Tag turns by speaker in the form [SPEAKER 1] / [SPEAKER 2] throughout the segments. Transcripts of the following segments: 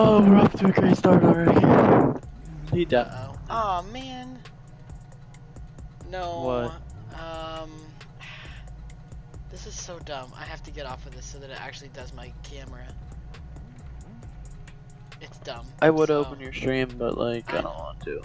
[SPEAKER 1] Oh, we're off to a great start already. He died.
[SPEAKER 2] Uh oh. Man. No.
[SPEAKER 1] What?
[SPEAKER 2] Um. This is so dumb. I have to get off of this so that it actually does my camera. It's dumb.
[SPEAKER 1] I would
[SPEAKER 2] so-
[SPEAKER 1] open your stream, but like, I don't want to.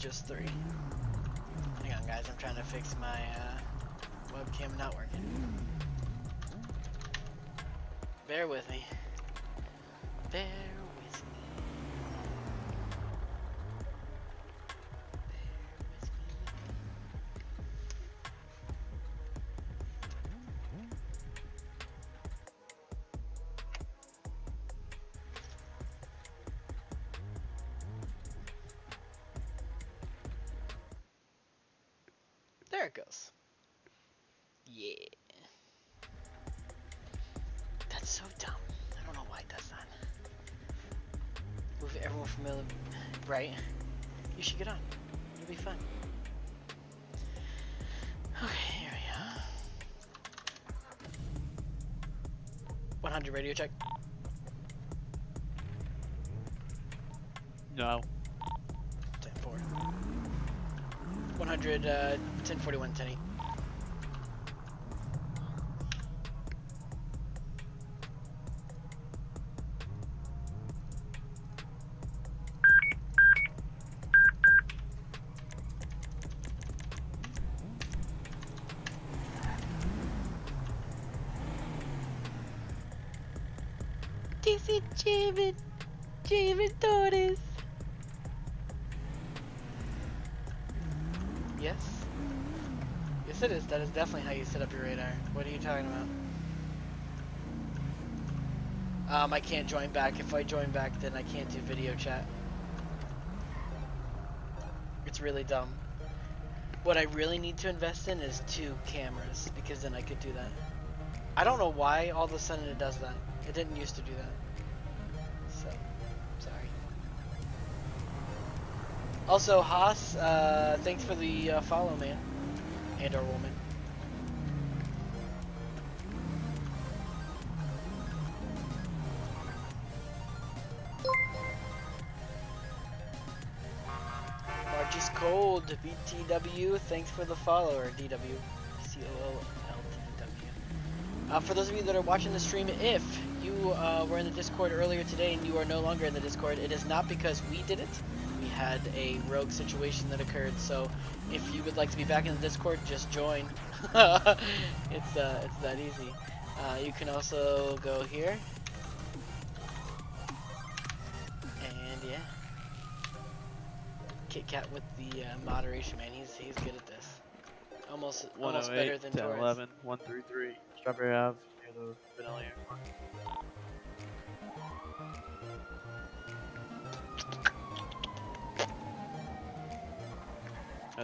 [SPEAKER 2] Just three. Hang on, guys. I'm trying to fix my uh, webcam not working. Bear with me. Bear right. You should get on. It'll be fun. Okay, here we go. 100 radio check.
[SPEAKER 1] No.
[SPEAKER 2] 10 4. 100, uh, 1041, 10 8. Dice Javid, Javid Torres. Yes. Yes, it is. That is definitely how you set up your radar. What are you talking about? Um, I can't join back. If I join back, then I can't do video chat. It's really dumb. What I really need to invest in is two cameras, because then I could do that. I don't know why all of a sudden it does that. It didn't used to do that. Also, Haas, uh, thanks for the uh, follow, man. And our woman. March is cold. BTW, thanks for the follow, or DW. C-O-O-L-T-W. Uh, for those of you that are watching the stream, if you uh, were in the Discord earlier today and you are no longer in the Discord, it is not because we did it. Had a rogue situation that occurred, so if you would like to be back in the Discord, just join. it's uh, it's that easy. Uh, you can also go here, and yeah, Kit Kat with the uh, moderation, man. He's he's good at this. Almost almost better than
[SPEAKER 1] 10,
[SPEAKER 2] Torres.
[SPEAKER 1] 11, 133, Strawberry Ave, near the Vanilla Unicorn.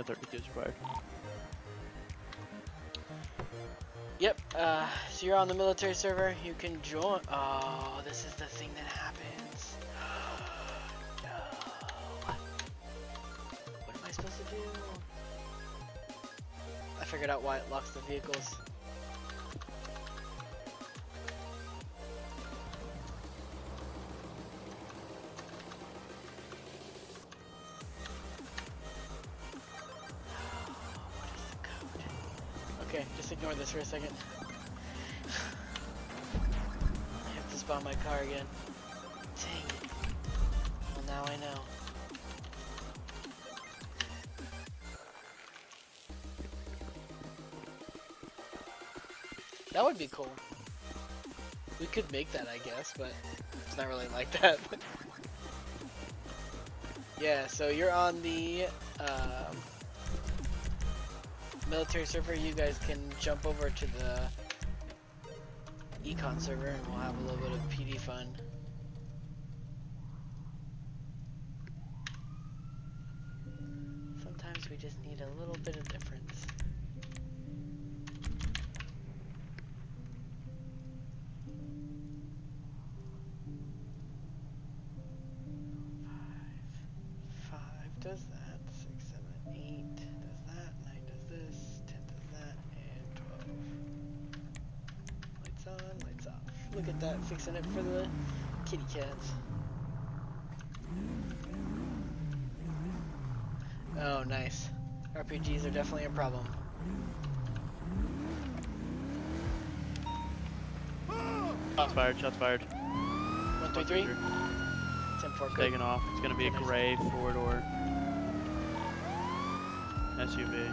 [SPEAKER 1] 32 is required.
[SPEAKER 2] Yep, uh, so you're on the military server, you can join. Oh, this is the thing that happens. no. What am I supposed to do? I figured out why it locks the vehicles. This for a second. I have to spawn my car again. Dang it. Well, now I know. That would be cool. We could make that, I guess, but it's not really like that. yeah, so you're on the um, military server. You guys can jump over to the econ server and we'll have a little bit of PD fun.
[SPEAKER 1] Shots fired, shots fired.
[SPEAKER 2] One, three, three. Ten, four, good.
[SPEAKER 1] Taking off. It's gonna be a gray four door. SUV.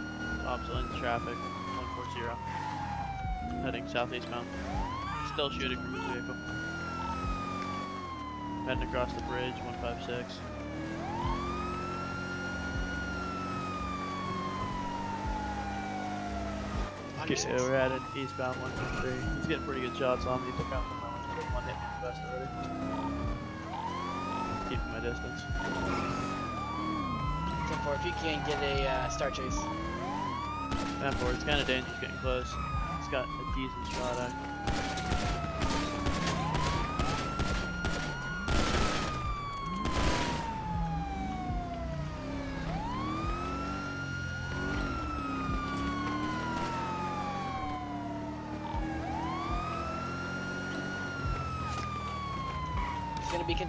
[SPEAKER 1] Lanes traffic. 140. Heading southeastbound. Still shooting from his vehicle. Heading across the bridge, 156.
[SPEAKER 2] On
[SPEAKER 1] Okay,
[SPEAKER 2] your
[SPEAKER 1] yeah,
[SPEAKER 2] six.
[SPEAKER 1] we're headed eastbound 123. He's getting pretty good shots on me. Took out the one hit me the vest already. Keeping my distance.
[SPEAKER 2] Ten, four. If you can get a uh, StarChase.
[SPEAKER 1] That board, it's kind of dangerous getting close. He's got a decent shot at.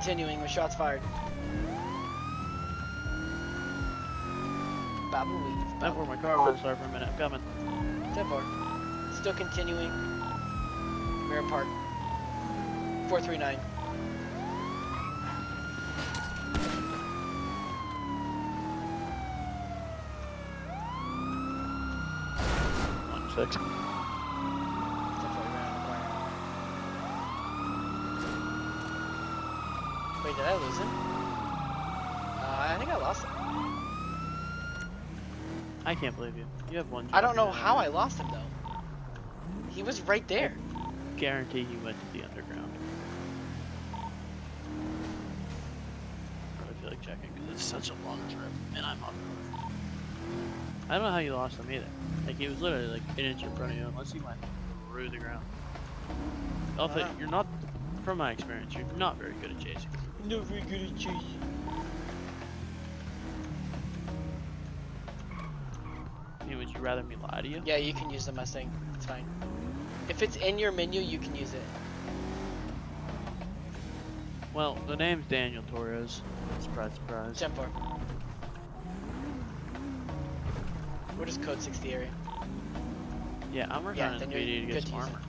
[SPEAKER 2] Continuing with shots fired. Babu weave.
[SPEAKER 1] That
[SPEAKER 2] Babu.
[SPEAKER 1] where my car was. Sorry for a minute. I'm coming.
[SPEAKER 2] Ten, four. Still continuing. Mirror Park. Four, three, nine.
[SPEAKER 1] One six.
[SPEAKER 2] Ten, four, he ran around the corner. Wait, did I lose him? Uh, I think I lost him.
[SPEAKER 1] I can't believe you. You have one.
[SPEAKER 2] I don't know how I lost him though. He was right there.
[SPEAKER 1] Guarantee you went to the underground. I feel like checking because it's such a long trip, and I'm road. I don't know how you lost him either. Like he was literally like an inch in front of you, unless he went through the ground. Also, uh,
[SPEAKER 2] Wow.
[SPEAKER 1] you're not, from my experience, you're not very good at chasing.
[SPEAKER 2] Not very good at chasing.
[SPEAKER 1] You rather me lie to you?
[SPEAKER 2] Yeah, you can use the Mustang. It's fine. If it's in your menu, you can use it.
[SPEAKER 1] Well, the name's Daniel Torres. Surprise, surprise.
[SPEAKER 2] Ten four. What is code 60 area?
[SPEAKER 1] Yeah, I'm working
[SPEAKER 2] Yeah,
[SPEAKER 1] on
[SPEAKER 2] you're
[SPEAKER 1] PD to
[SPEAKER 2] good
[SPEAKER 1] get some armor.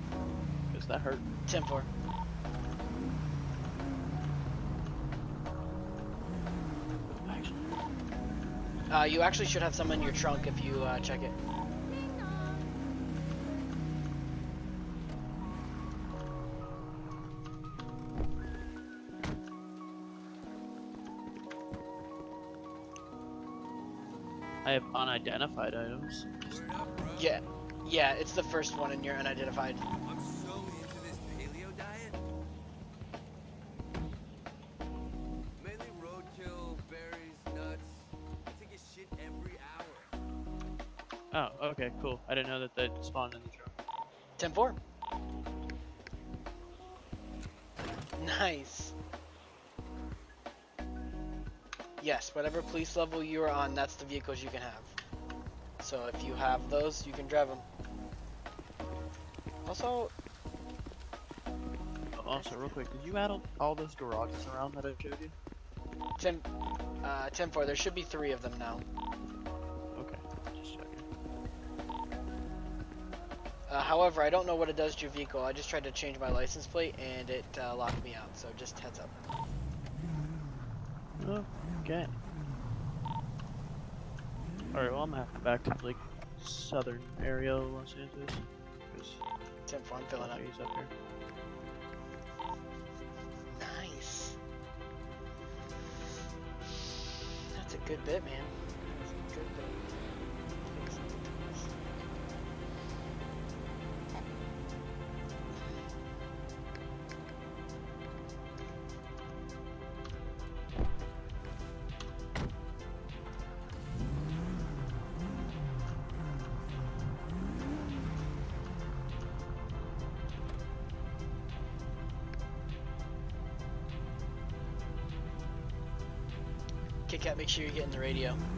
[SPEAKER 1] Because that hurt.
[SPEAKER 2] 10 4.
[SPEAKER 1] Actually,
[SPEAKER 2] Uh, you actually should have some in your trunk if you uh, check it.
[SPEAKER 1] Unidentified items.
[SPEAKER 2] Yeah. Yeah, it's the first one in your unidentified.
[SPEAKER 3] I'm so into this paleo diet. Mainly roadkill, berries, nuts. I take a shit every hour.
[SPEAKER 1] Oh, okay, cool. I didn't know that they spawned in the truck.
[SPEAKER 2] 10 4. Nice. Yes, whatever police level you are on, that's the vehicles you can have. So if you have those, you can drive them. Also,
[SPEAKER 1] Oh, also, real quick, did you add all, those garages around that I showed you?
[SPEAKER 2] 10, uh, 10 4, there should be three of them now.
[SPEAKER 1] Okay, just checking.
[SPEAKER 2] Uh, however, I don't know what it does to your vehicle. I just tried to change my license plate and it uh, locked me out, so just heads up.
[SPEAKER 1] Okay. Alright, well, I'm heading back to like southern area of Los Angeles. Because
[SPEAKER 2] 10 4, I'm filling up.
[SPEAKER 1] up here.
[SPEAKER 2] Nice. That's a good bit, man. Make sure you're getting the radio.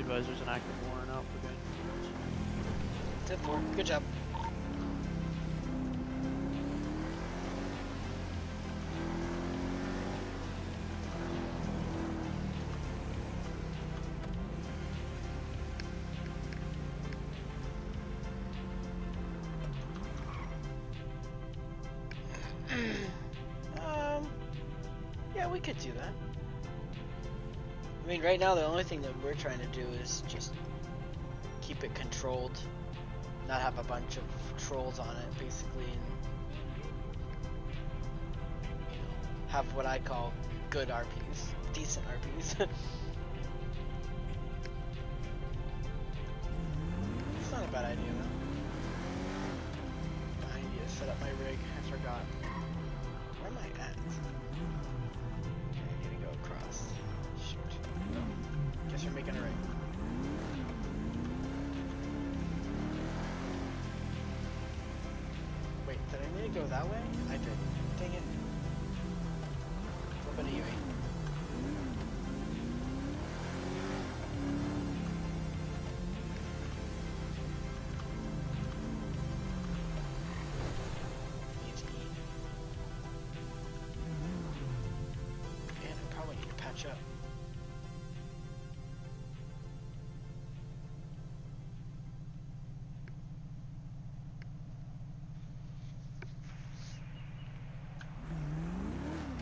[SPEAKER 1] Be an active warrant out for good.
[SPEAKER 2] 10 4. Good job. um, yeah, we could do that. Mean, right now the only thing that we're trying to do is just keep it controlled, not have a bunch of trolls on it, basically, and you know, have what I call good RPs, decent RPs.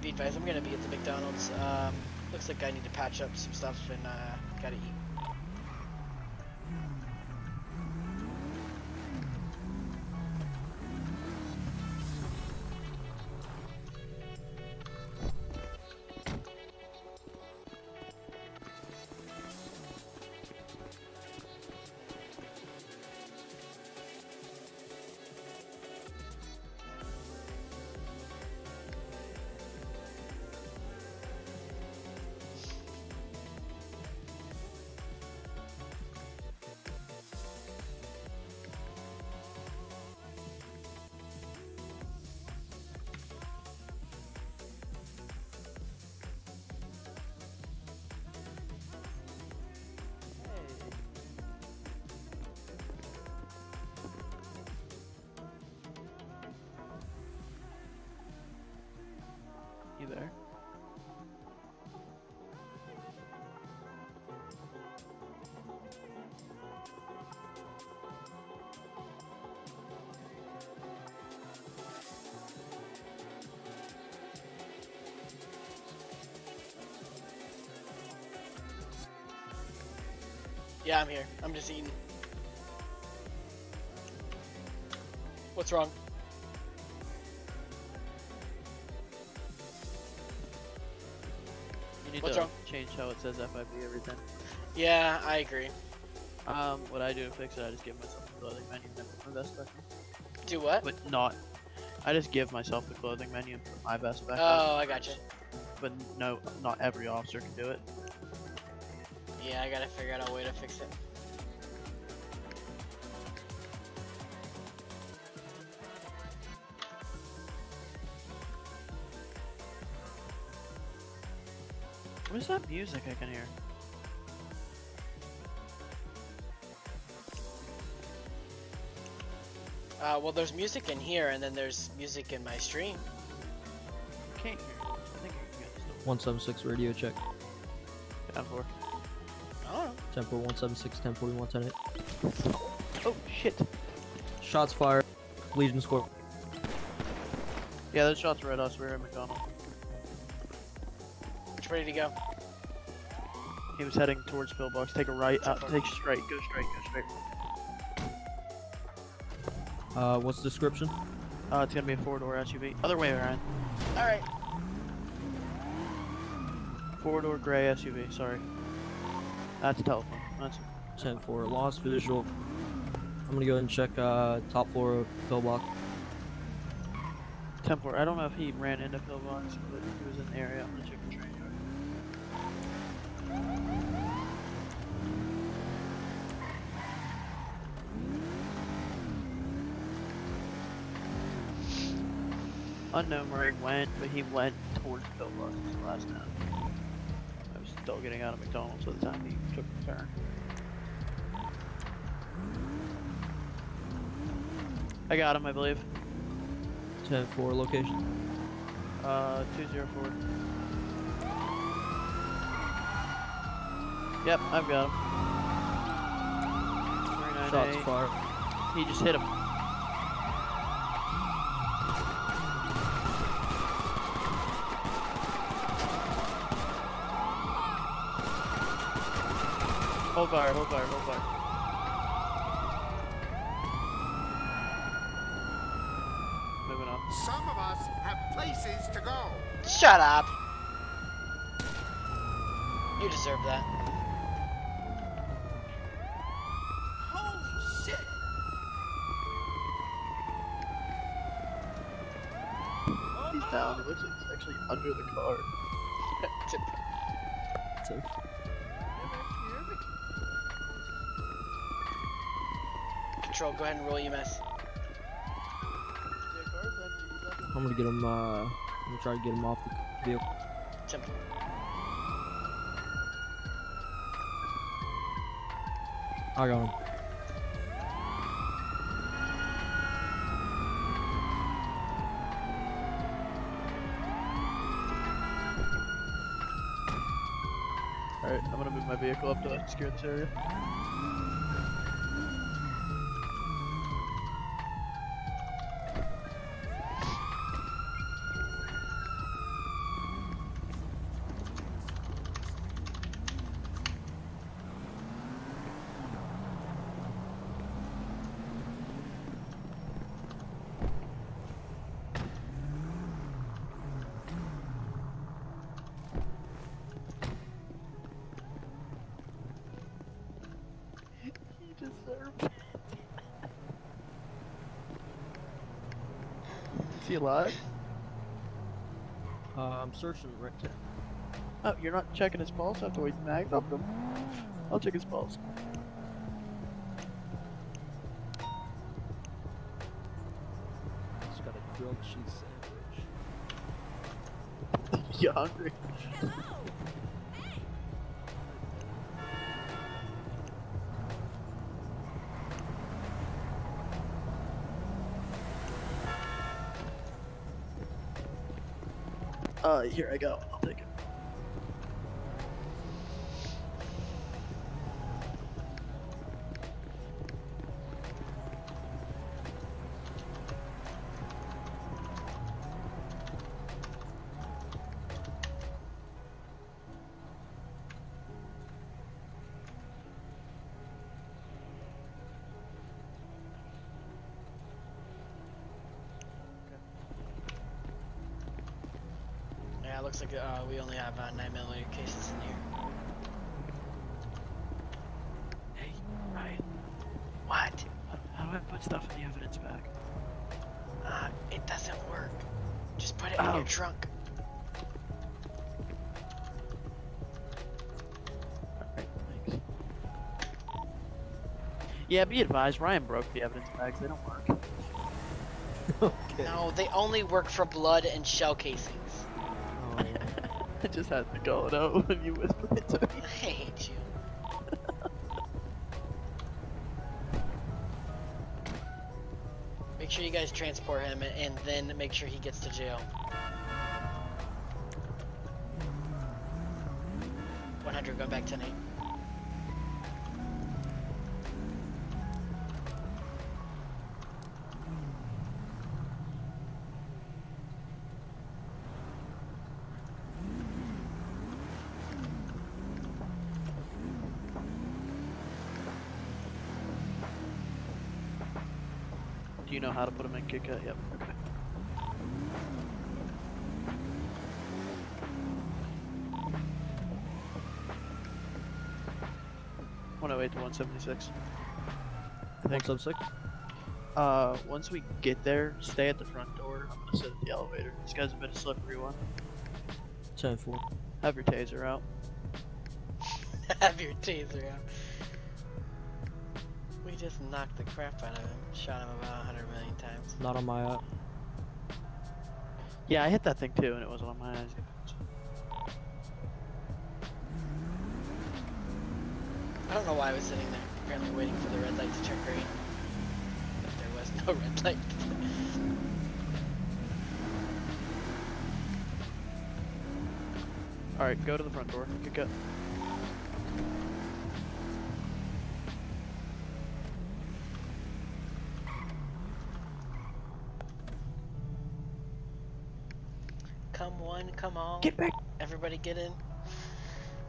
[SPEAKER 2] Be advised, I'm gonna be at the McDonald's. Um, looks like I need to patch up some stuff and uh, gotta eat. Yeah, I'm here. I'm just eating. What's wrong?
[SPEAKER 1] You need
[SPEAKER 2] What's
[SPEAKER 1] to
[SPEAKER 2] wrong?
[SPEAKER 1] change how it says FIB every time.
[SPEAKER 2] Yeah, I agree.
[SPEAKER 1] Um, what I do to fix it, I just give myself a clothing menu and put my best back in.
[SPEAKER 2] Do what?
[SPEAKER 1] But not. I just give myself the clothing menu and put my best back
[SPEAKER 2] Oh, I gotcha.
[SPEAKER 1] But no, not every officer can do it.
[SPEAKER 2] Yeah, I gotta figure out a way to fix it.
[SPEAKER 1] What is that music I can hear?
[SPEAKER 2] Uh, well, there's music in here, and then there's music in my stream.
[SPEAKER 1] I can't hear. I think I can get this.
[SPEAKER 4] 176 radio check.
[SPEAKER 1] Down for.
[SPEAKER 2] Oh,
[SPEAKER 4] Tempo 176, 1041, 108.
[SPEAKER 1] Oh shit.
[SPEAKER 4] Shots fired. Legion Square.
[SPEAKER 1] Yeah, those shots were at us. We were in McDonald.
[SPEAKER 2] which way did he go?
[SPEAKER 1] He was heading towards pillbox. Take a right. Uh, take straight. Go straight. Go straight.
[SPEAKER 4] Uh, what's the description?
[SPEAKER 1] Uh, it's gonna be a four-door SUV. Other way around.
[SPEAKER 2] All right.
[SPEAKER 1] Four-door gray SUV. Sorry. That's a telephone. That's
[SPEAKER 4] 10 4. Lost visual. I'm gonna go ahead and check uh, top floor of pillbox.
[SPEAKER 1] ten four. I don't know if he ran into pillbox, but he was in the area. I'm gonna check the train yard. Unknown where he went, but he went towards pillbox last time. Still getting out of McDonald's at the time he took the turn. I got him, I believe.
[SPEAKER 4] 10 4 location.
[SPEAKER 1] Uh, 204. Yep, I've got him.
[SPEAKER 4] Shots
[SPEAKER 1] 398.
[SPEAKER 4] fired.
[SPEAKER 1] He just hit him. Hold fire, hold fire, hold fire. Moving up.
[SPEAKER 5] Some of us have places to go.
[SPEAKER 2] Shut up. You deserve that.
[SPEAKER 3] Holy shit!
[SPEAKER 1] He's down. It looks like he's actually under the car.
[SPEAKER 4] So,
[SPEAKER 2] Control, go ahead and roll EMS.
[SPEAKER 4] I'm gonna get him. Uh, I'm gonna try to get him off the vehicle.
[SPEAKER 2] Simple.
[SPEAKER 4] I got him.
[SPEAKER 1] Alright, I'm gonna move my vehicle up to secure this area. You deserve it. Is he alive?
[SPEAKER 4] Uh, I'm searching right there.
[SPEAKER 1] Oh, you're not checking his pulse after we magged up him? I'll check his pulse.
[SPEAKER 4] He's got a grilled cheese sandwich.
[SPEAKER 1] you hungry? Uh, here I go. I'll take it.
[SPEAKER 2] Yeah, it looks like uh, we only have uh, 9mm cases in here.
[SPEAKER 1] Hey, Ryan. What? How do I put stuff in the evidence bag.
[SPEAKER 2] Uh, it doesn't work. Just put it in
[SPEAKER 1] Oh.
[SPEAKER 2] your trunk.
[SPEAKER 1] Alright. Yeah, be advised, Ryan broke the evidence bags. They don't work.
[SPEAKER 4] okay.
[SPEAKER 2] No, they only work for blood and shell casings.
[SPEAKER 1] I just had to call it out when you whispered it to me.
[SPEAKER 2] I hate you. Make sure you guys transport him and then make sure he gets to jail. 100, going back 10
[SPEAKER 1] how to put them in KitKat? Yep. Okay. One oh eight to one seventy six. I think.
[SPEAKER 4] One sub six.
[SPEAKER 1] Uh, once we get there, stay at the front door. I'm gonna sit at the elevator. This guy's a bit of a slippery one.
[SPEAKER 4] Ten four.
[SPEAKER 1] Have your taser out.
[SPEAKER 2] Have your taser out. We just knocked the crap out of him. Shot him about 100 million times.
[SPEAKER 4] Not on my app.
[SPEAKER 1] Yeah, I hit that thing too, and it wasn't on my eyes.
[SPEAKER 2] I don't know why I was sitting there, apparently waiting for the red light to turn green. But there was no red light.
[SPEAKER 1] All right, go to the front door. Kick up. Get back.
[SPEAKER 2] Everybody get in.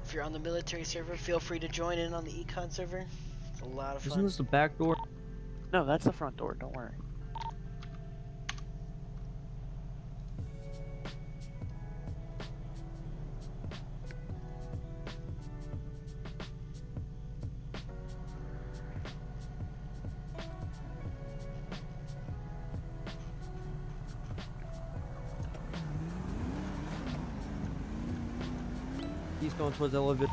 [SPEAKER 2] If you're on the military server, feel free to join in on the econ server. It's a lot of fun.
[SPEAKER 4] Isn't this the back door?
[SPEAKER 1] No, that's the front door. Don't worry.
[SPEAKER 4] Going towards the elevator.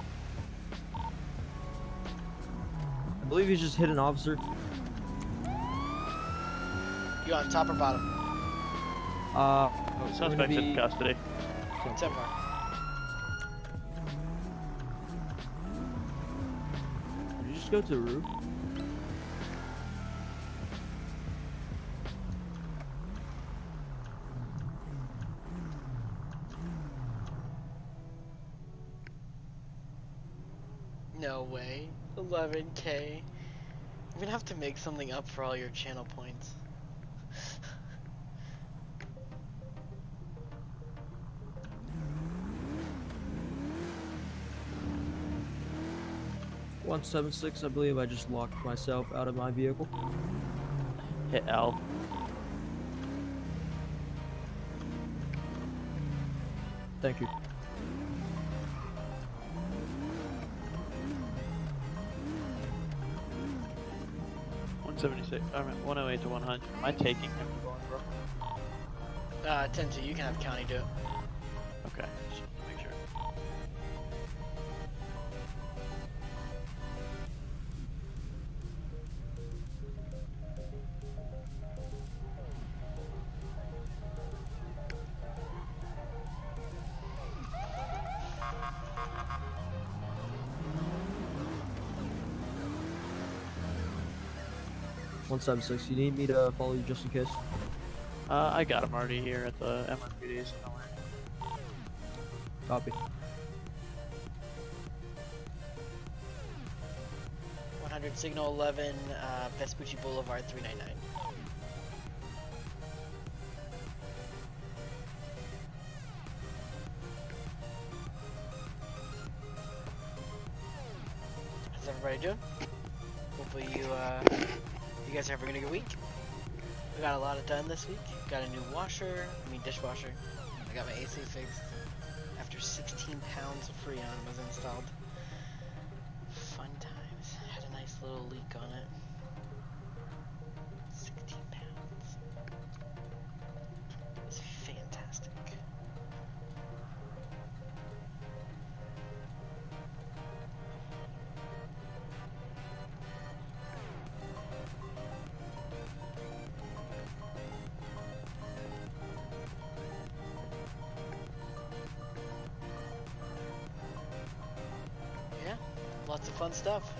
[SPEAKER 4] I believe he's just hit an officer.
[SPEAKER 2] You on top or bottom?
[SPEAKER 4] Uh, we're gonna
[SPEAKER 1] Suspect's in
[SPEAKER 4] be-
[SPEAKER 1] custody.
[SPEAKER 2] Somewhere.
[SPEAKER 4] Did you just go to the roof?
[SPEAKER 2] Gonna have to make something up for all your channel points.
[SPEAKER 4] One seven six. I believe I just locked myself out of my vehicle.
[SPEAKER 1] Hit L.
[SPEAKER 4] Thank you.
[SPEAKER 1] One seventy six. I mean, one oh eight to one hundred. Am I taking him to Bolingbroke?
[SPEAKER 2] Uh, 10 2, you can have county do it.
[SPEAKER 4] 176. You need me to follow you just in case?
[SPEAKER 1] Uh, I got him already here at the MFPD's.
[SPEAKER 4] Copy.
[SPEAKER 2] One hundred signal eleven, uh, Vespucci Boulevard, three nine nine. How's everybody doing? Got a lot of done this week. Got a new washer, I mean dishwasher. I got my AC fixed. After 16 pounds of Freon was installed. Fun stuff.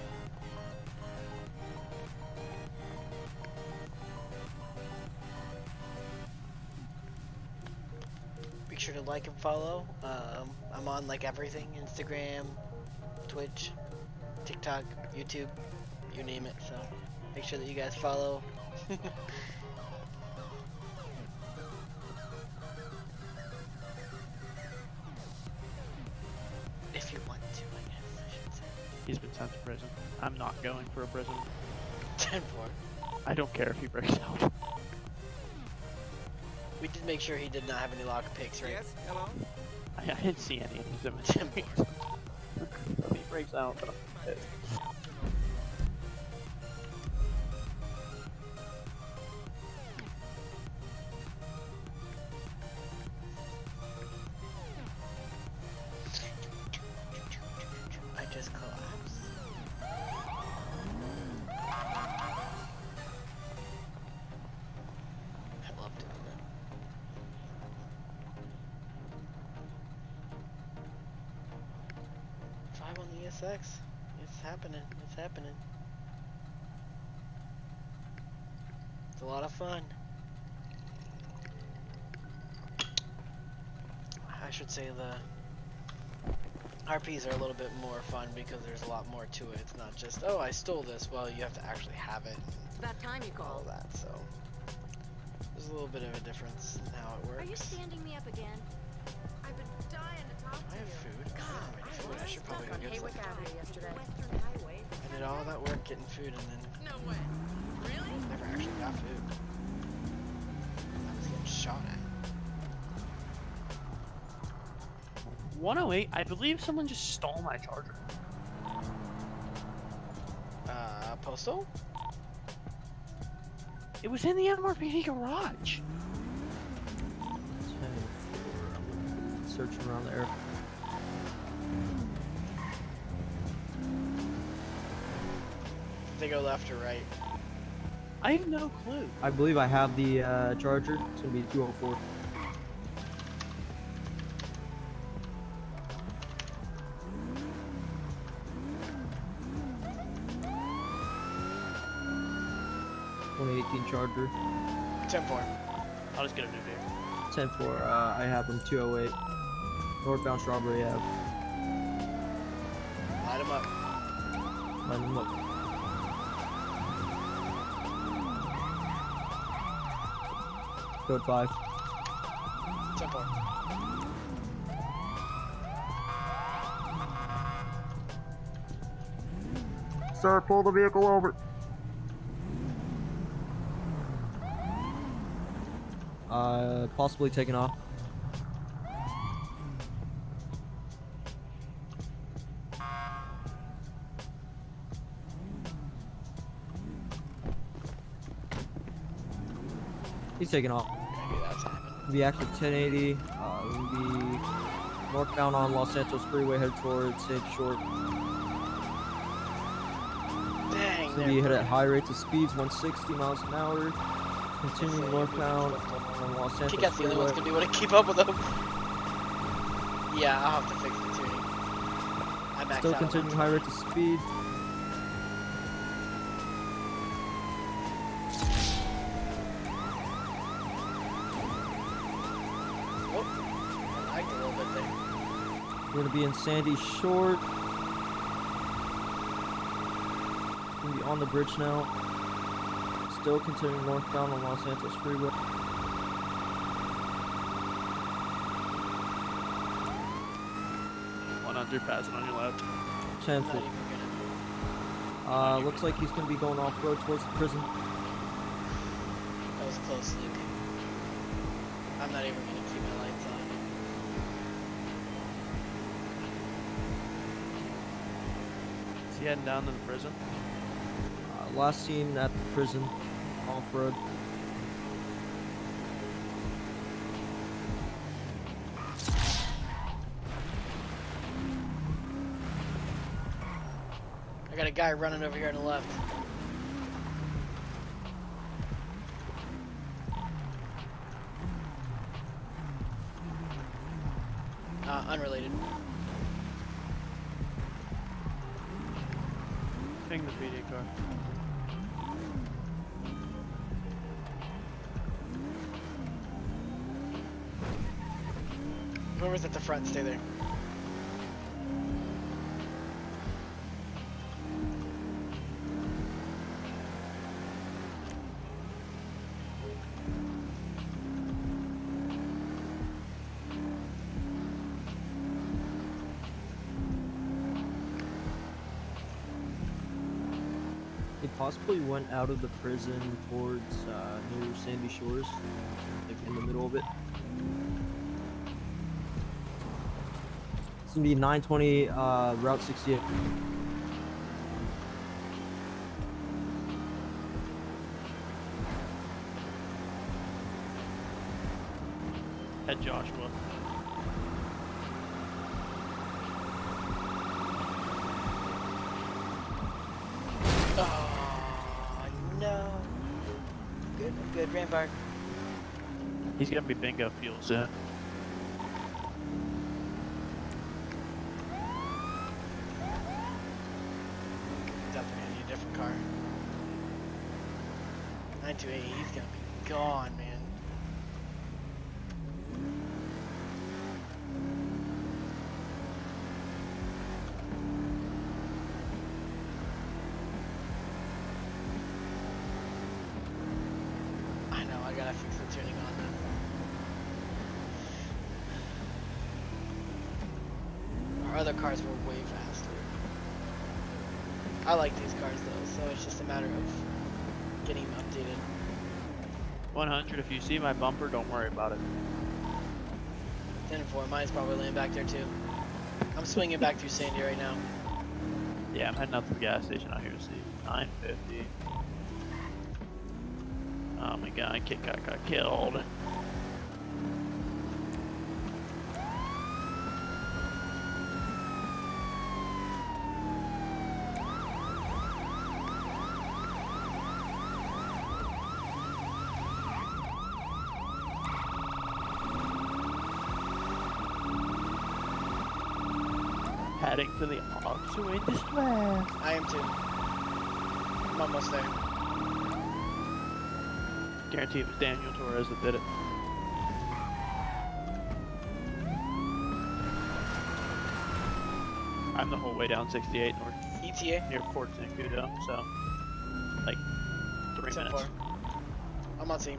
[SPEAKER 2] Make sure to like and follow. Um, I'm on like everything Instagram, Twitch, TikTok, YouTube, you name it. So make sure that you guys follow.
[SPEAKER 1] He's been sent to prison. I'm not going for a prison.
[SPEAKER 2] 10
[SPEAKER 1] I don't care if he breaks out.
[SPEAKER 2] We did make sure he did not have any lock picks, right?
[SPEAKER 3] Yes, hello?
[SPEAKER 1] I, I didn't see any of them.
[SPEAKER 2] Ten
[SPEAKER 1] if he breaks out, then I'm pissed.
[SPEAKER 2] Fun. I should say the RPs are a little bit more fun because there's a lot more to it. It's not just, oh, I stole this. Well, you have to actually have it
[SPEAKER 6] It's about time you
[SPEAKER 2] and all that. So there's a little bit of a difference in how it works.
[SPEAKER 6] Are you standing me up again? I've been dying to talk
[SPEAKER 2] I have food. I don't have food. I should probably go get some.
[SPEAKER 6] Avenue yesterday.
[SPEAKER 2] I did all that work getting food and then
[SPEAKER 6] No way. Really?
[SPEAKER 2] never actually got food. I was getting shot at.
[SPEAKER 1] 108. I believe someone just stole my charger.
[SPEAKER 2] Uh, postal?
[SPEAKER 1] It was in the MRPD garage.
[SPEAKER 4] 10 Searching around the air.
[SPEAKER 2] Did they go left or right?
[SPEAKER 1] I have no clue.
[SPEAKER 4] I believe I have the uh, charger. It's gonna be 204. Twenty eighteen Charger.
[SPEAKER 2] 10 4.
[SPEAKER 1] I'll just get a new vehicle.
[SPEAKER 4] 10 4. Uh, I have them 208. Northbound Strawberry Ave.
[SPEAKER 2] Light them up.
[SPEAKER 4] Line them up. Code 5.
[SPEAKER 2] 10 4.
[SPEAKER 4] Sir, pull the vehicle over. Uh, possibly taking off. He's taking off.
[SPEAKER 2] Maybe that's happened.
[SPEAKER 4] The active 1080. Uh, will be northbound on Los Santos Freeway, head towards Sandy Shores.
[SPEAKER 2] Dang,
[SPEAKER 4] So be hit at high rates of speeds, 160 miles an hour. Continuing northbound on Los
[SPEAKER 2] I
[SPEAKER 4] Santos
[SPEAKER 2] think that's the only one's
[SPEAKER 4] Freeway.
[SPEAKER 2] gonna be able to keep up with them. Yeah, I'll have to fix the tuning. I
[SPEAKER 4] Still continuing high rates of speed.
[SPEAKER 2] Oh, I lagged a little bit there.
[SPEAKER 4] We're gonna be in Sandy Shores. Gonna be on the bridge now. Still continuing northbound on Los Santos Freeway.
[SPEAKER 1] One underpass and on your left.
[SPEAKER 4] 10
[SPEAKER 2] Not
[SPEAKER 4] foot.
[SPEAKER 2] even gonna.
[SPEAKER 4] Uh, looks like he's gonna be going off road towards the prison.
[SPEAKER 2] That was close, Luke. I'm not even gonna keep my lights on.
[SPEAKER 1] Heading down to the prison?
[SPEAKER 4] Uh, last seen at the prison, off road.
[SPEAKER 2] I got a guy running over here on the left.
[SPEAKER 4] Possibly went out of the prison towards uh, near Sandy Shores, like in the middle of it. It's gonna be 920 uh, Route 68.
[SPEAKER 1] Head Joshua.
[SPEAKER 2] Oh no. Good, I'm good, Rambar.
[SPEAKER 1] He's gonna be bingo fuel soon.
[SPEAKER 2] Definitely need a different car. 928, he's gonna be gone, man. I know, I gotta fix the tuning on that. Our other cars were way faster. I like these cars though, so it's just a matter of getting them updated.
[SPEAKER 1] 100. If you see my bumper, don't worry about it.
[SPEAKER 2] 10 and 4, mine's probably laying back there too. I'm swinging back through Sandy right now.
[SPEAKER 1] Yeah, I'm heading out to the gas station out here to see 950. Oh my god, Kit got killed. Heading to the in distress.
[SPEAKER 2] I am too. I'm almost there.
[SPEAKER 1] Guarantee it was Daniel Torres that did it. I'm the whole way down 68 north
[SPEAKER 2] ETA,
[SPEAKER 1] near Fort Zancudo, so like three
[SPEAKER 2] 10
[SPEAKER 1] minutes.
[SPEAKER 2] 4. I'm on scene.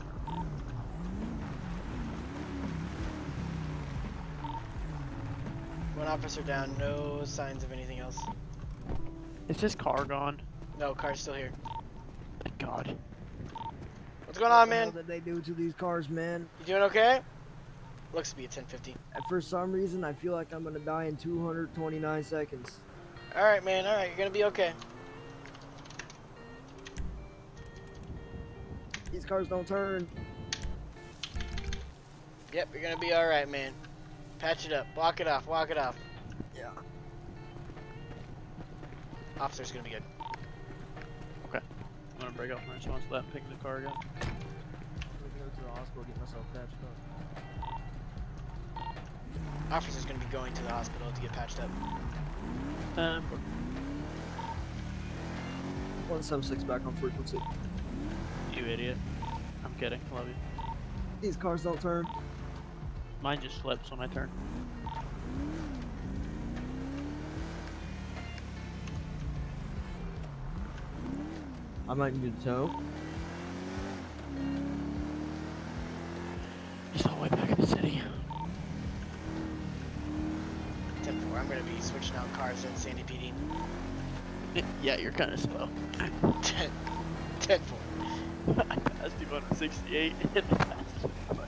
[SPEAKER 2] One officer down, no signs of anything else.
[SPEAKER 1] Is this car gone?
[SPEAKER 2] No, car's still here.
[SPEAKER 1] Thank God.
[SPEAKER 2] What's going on,
[SPEAKER 4] What the hell
[SPEAKER 2] man?
[SPEAKER 4] did they do to these cars, man?
[SPEAKER 2] You doing okay? Looks to be a 1050.
[SPEAKER 4] And for some reason, I feel like I'm gonna die in 229 seconds.
[SPEAKER 2] Alright, man, alright, you're gonna be okay.
[SPEAKER 4] These cars don't turn.
[SPEAKER 2] Yep, you're gonna be alright, man. Patch it up, walk it off, walk it off.
[SPEAKER 4] Yeah.
[SPEAKER 2] Officer's gonna be good. Okay.
[SPEAKER 1] I'm gonna break off my response to that and pick the car again.
[SPEAKER 4] I'm gonna go to the hospital, get myself patched up.
[SPEAKER 2] Officer's gonna be going to the hospital to get patched up.
[SPEAKER 1] Um,
[SPEAKER 4] 176 back on frequency.
[SPEAKER 1] you idiot. I'm kidding. Love you.
[SPEAKER 4] These cars don't turn.
[SPEAKER 1] Mine just flips when I turn.
[SPEAKER 4] I might need a tow.
[SPEAKER 1] Just all the way back in the city.
[SPEAKER 2] 10 4, I'm gonna be switching out cars at Sandy PD.
[SPEAKER 1] yeah, you're kind of slow.
[SPEAKER 2] 10, 10 4.
[SPEAKER 1] I passed you on 68 and I passed you on-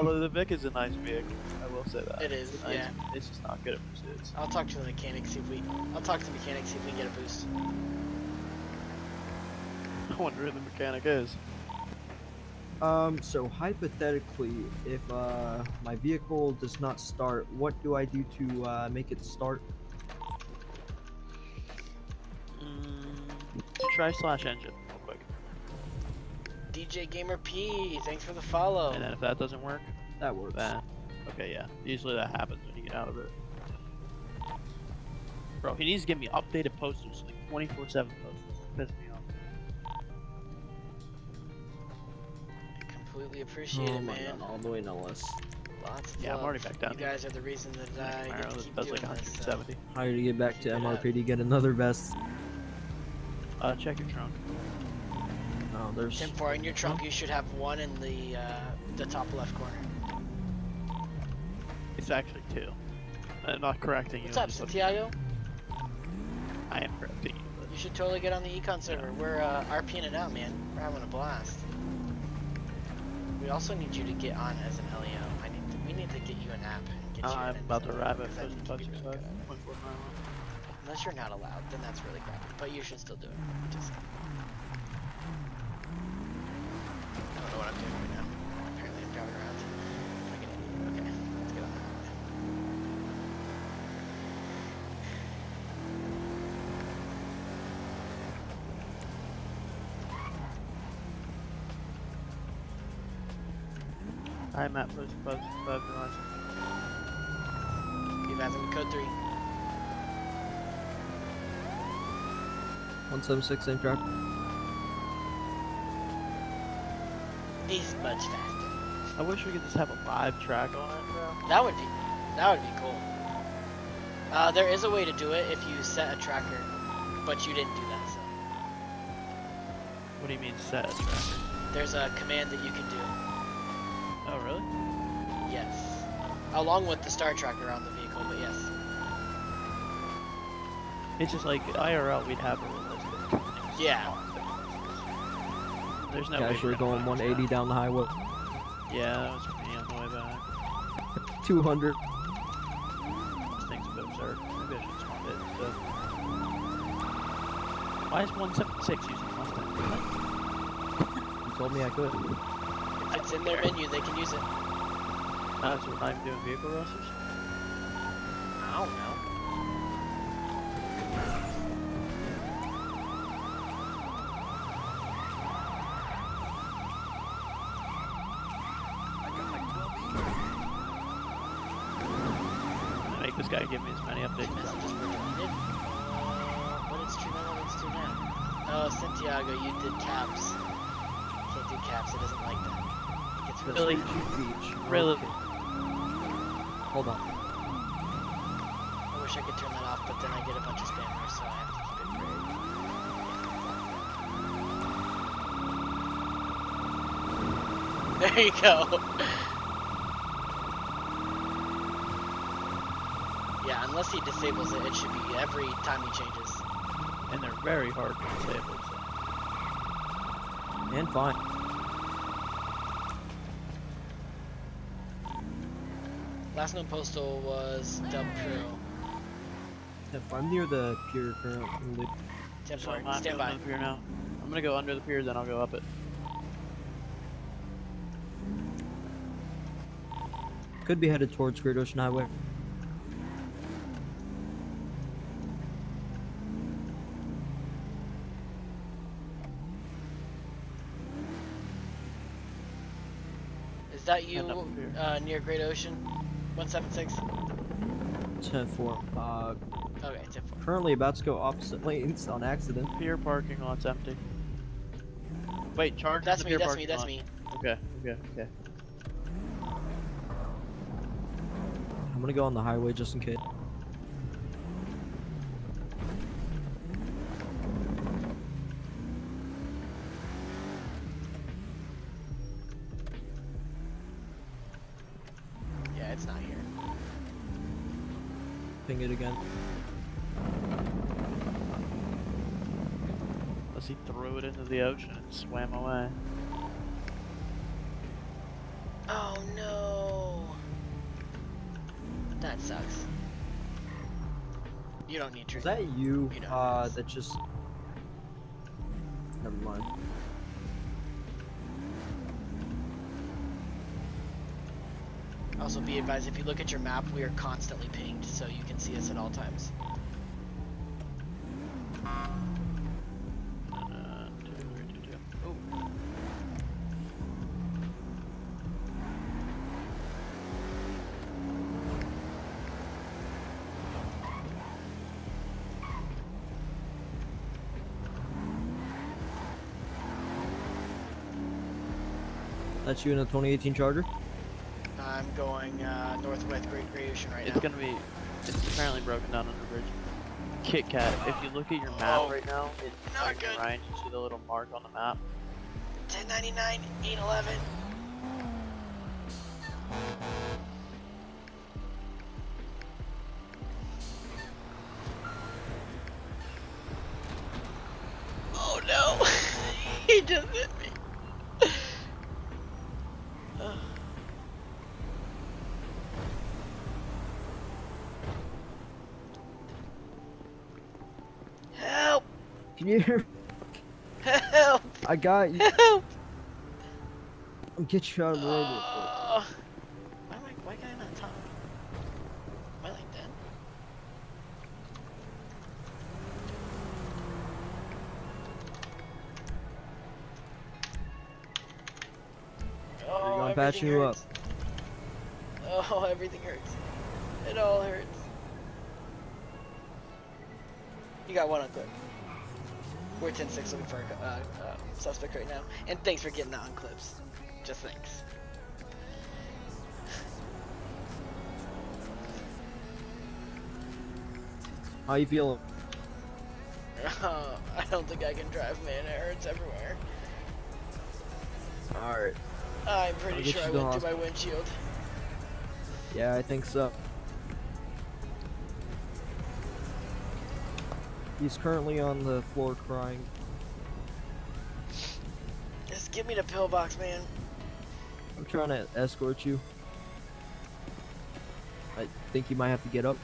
[SPEAKER 1] Although the Vic is a nice vehicle, I will say that.
[SPEAKER 2] It is,
[SPEAKER 1] It's a nice-
[SPEAKER 2] yeah.
[SPEAKER 1] It's just not good at pursuits.
[SPEAKER 2] I'll talk to the mechanic, see if we. I'll talk to the mechanic, see if we can get a boost.
[SPEAKER 1] I wonder who the mechanic is.
[SPEAKER 4] Um, so hypothetically, if uh, my vehicle does not start, what do I do to uh, make it start?
[SPEAKER 1] Mm, try slash engine real.
[SPEAKER 2] DJ Gamer P, thanks for the follow.
[SPEAKER 1] And then if that doesn't work,
[SPEAKER 4] That works.
[SPEAKER 1] then okay, yeah. Usually that happens when you get out of it. Bro, he needs to give me updated posters, like 24 7 posters. Piss me off.
[SPEAKER 2] Completely appreciate
[SPEAKER 4] Oh
[SPEAKER 2] it, man.
[SPEAKER 4] god, all the way no less.
[SPEAKER 2] Lots of
[SPEAKER 1] Yeah, I'm already back down
[SPEAKER 2] You
[SPEAKER 1] here.
[SPEAKER 2] guys are the reason that I get
[SPEAKER 1] Arrow
[SPEAKER 2] to
[SPEAKER 1] that
[SPEAKER 2] keep
[SPEAKER 1] does
[SPEAKER 2] doing
[SPEAKER 1] like
[SPEAKER 2] this. So.
[SPEAKER 1] 170.
[SPEAKER 4] Hire to get back to
[SPEAKER 2] Yeah.
[SPEAKER 4] MRPD, get another vest.
[SPEAKER 1] Uh, check your trunk.
[SPEAKER 4] Oh, there's.
[SPEAKER 2] Tim, for in your trunk, you should have one in the uh, the top left corner.
[SPEAKER 1] It's actually two. I'm not correcting you.
[SPEAKER 2] What's up,
[SPEAKER 1] just
[SPEAKER 2] Santiago?
[SPEAKER 1] I am correcting you. But
[SPEAKER 2] You should totally get on the econ server. We're uh, RPing it out, man. We're having a blast. We also need you to get on as an LEO. I need to, we need to get you an app and get you
[SPEAKER 1] I'm
[SPEAKER 2] an
[SPEAKER 1] about to
[SPEAKER 2] install,
[SPEAKER 1] arrive at
[SPEAKER 2] 'cause I
[SPEAKER 1] Frozen
[SPEAKER 2] think you'd
[SPEAKER 1] Touch
[SPEAKER 2] be really good at it. Unless you're not allowed, then that's really crappy. But you should still do it. Just... I don't know what I'm doing right now. Apparently I'm driving around. Like an idiot. Okay, let's get on that.
[SPEAKER 1] I'm at Frozen Touch 5 Horizon.
[SPEAKER 2] Give Adam code 3.
[SPEAKER 4] 176 same track.
[SPEAKER 2] He's much faster.
[SPEAKER 1] I wish we could just have a live track on it, bro.
[SPEAKER 2] That would be that would be cool. Uh, there is a way to do it if you set a tracker, but you didn't do that. So
[SPEAKER 1] What do you mean set a tracker?
[SPEAKER 2] there's a command that you can do.
[SPEAKER 1] Oh, really?
[SPEAKER 2] Yes, along with the star tracker on the vehicle. But yes,
[SPEAKER 1] It's just like IRL, we'd have a realistic.
[SPEAKER 2] Yeah.
[SPEAKER 1] There's no way.
[SPEAKER 4] Casually
[SPEAKER 1] we're gonna
[SPEAKER 4] going
[SPEAKER 1] find
[SPEAKER 4] 180 down the highway.
[SPEAKER 1] Yeah, that was me on the way back.
[SPEAKER 4] 200.
[SPEAKER 1] This thing's a bit absurd. Maybe I should swap it. So. Why is 176 using Mustang?
[SPEAKER 4] You told me I could.
[SPEAKER 2] if it's in their menu, they can use it.
[SPEAKER 1] We're not even doing vehicle rosters?
[SPEAKER 2] I don't know.
[SPEAKER 3] I got like 12 each.
[SPEAKER 1] I'm gonna make this guy give me as many updates as
[SPEAKER 2] Messages were deleted. Uh, what did stream now? Let's do now. Oh, Santiago, you did caps. Can't do caps. It doesn't like that. It gets really.
[SPEAKER 1] Really?
[SPEAKER 4] Beach.
[SPEAKER 1] Really?
[SPEAKER 4] Okay. Hold on.
[SPEAKER 2] I wish I could turn that off, but then I get a bunch of spammers, so I have to keep it for. There you go. yeah, unless he disables it, it should be every time he changes.
[SPEAKER 1] And they're very hard to disable. So.
[SPEAKER 4] And fine.
[SPEAKER 2] Last known postal was Dub Pro.
[SPEAKER 4] If I'm near the pier currently.
[SPEAKER 2] Ten
[SPEAKER 1] So
[SPEAKER 2] four.
[SPEAKER 1] I'm
[SPEAKER 2] Stand by.
[SPEAKER 1] the pier now. I'm gonna go under the pier, then I'll go up it.
[SPEAKER 4] Could be headed towards Great Ocean Highway.
[SPEAKER 2] Is that you
[SPEAKER 1] End up here.
[SPEAKER 2] uh, near Great Ocean? 176?
[SPEAKER 4] 10 4. Uh,
[SPEAKER 2] Okay, 10 4.
[SPEAKER 4] currently about to go opposite lanes on accident.
[SPEAKER 1] Pier parking lot's empty. Wait, charge
[SPEAKER 2] That's
[SPEAKER 1] the
[SPEAKER 2] me,
[SPEAKER 1] pier
[SPEAKER 2] that's
[SPEAKER 1] parking
[SPEAKER 2] me, that's
[SPEAKER 1] lot.
[SPEAKER 2] me.
[SPEAKER 1] Okay, okay, okay.
[SPEAKER 4] I'm gonna go on the highway just in case.
[SPEAKER 2] Yeah, it's not here.
[SPEAKER 4] Ping it again.
[SPEAKER 1] Unless he threw it into the ocean and swam away.
[SPEAKER 2] Don't need to.
[SPEAKER 4] Is that you?
[SPEAKER 2] You
[SPEAKER 4] Uh, that just. Never mind.
[SPEAKER 2] Also, be advised if you look at your map, we are constantly pinged, so you can see us at all times.
[SPEAKER 4] That's you in a 2018 Charger.
[SPEAKER 2] I'm going uh, northwest Great Great Ocean right
[SPEAKER 1] It's
[SPEAKER 2] now.
[SPEAKER 1] It's gonna be. It's apparently broken down under bridge. Kit Kat. If you look at your map
[SPEAKER 2] Oh,
[SPEAKER 1] right now, it's
[SPEAKER 2] not
[SPEAKER 1] right
[SPEAKER 2] good.
[SPEAKER 1] Ryan, you see the little mark on the map.
[SPEAKER 2] 1099, 811.
[SPEAKER 4] Can you hear?
[SPEAKER 2] Help!
[SPEAKER 4] I got you.
[SPEAKER 2] Help!
[SPEAKER 4] I'll get you out of the road.
[SPEAKER 2] Uh, why am I, why can I not talk? Am I like that? Oh,
[SPEAKER 4] I'm patching
[SPEAKER 2] everything
[SPEAKER 4] you up.
[SPEAKER 2] hurts. Oh, everything hurts. It all hurts. You got one on clip. We're 10-6 looking for a uh, uh, suspect right now. And thanks for getting that on clips. Just thanks.
[SPEAKER 4] How you feeling?
[SPEAKER 2] I don't think I can drive, man. It hurts everywhere.
[SPEAKER 4] All right.
[SPEAKER 2] I'm pretty sure I went through my windshield.
[SPEAKER 4] Yeah, I think so. He's currently on the floor crying.
[SPEAKER 2] Just give me the pillbox, man.
[SPEAKER 4] I'm trying to escort you. I think you might have to get up.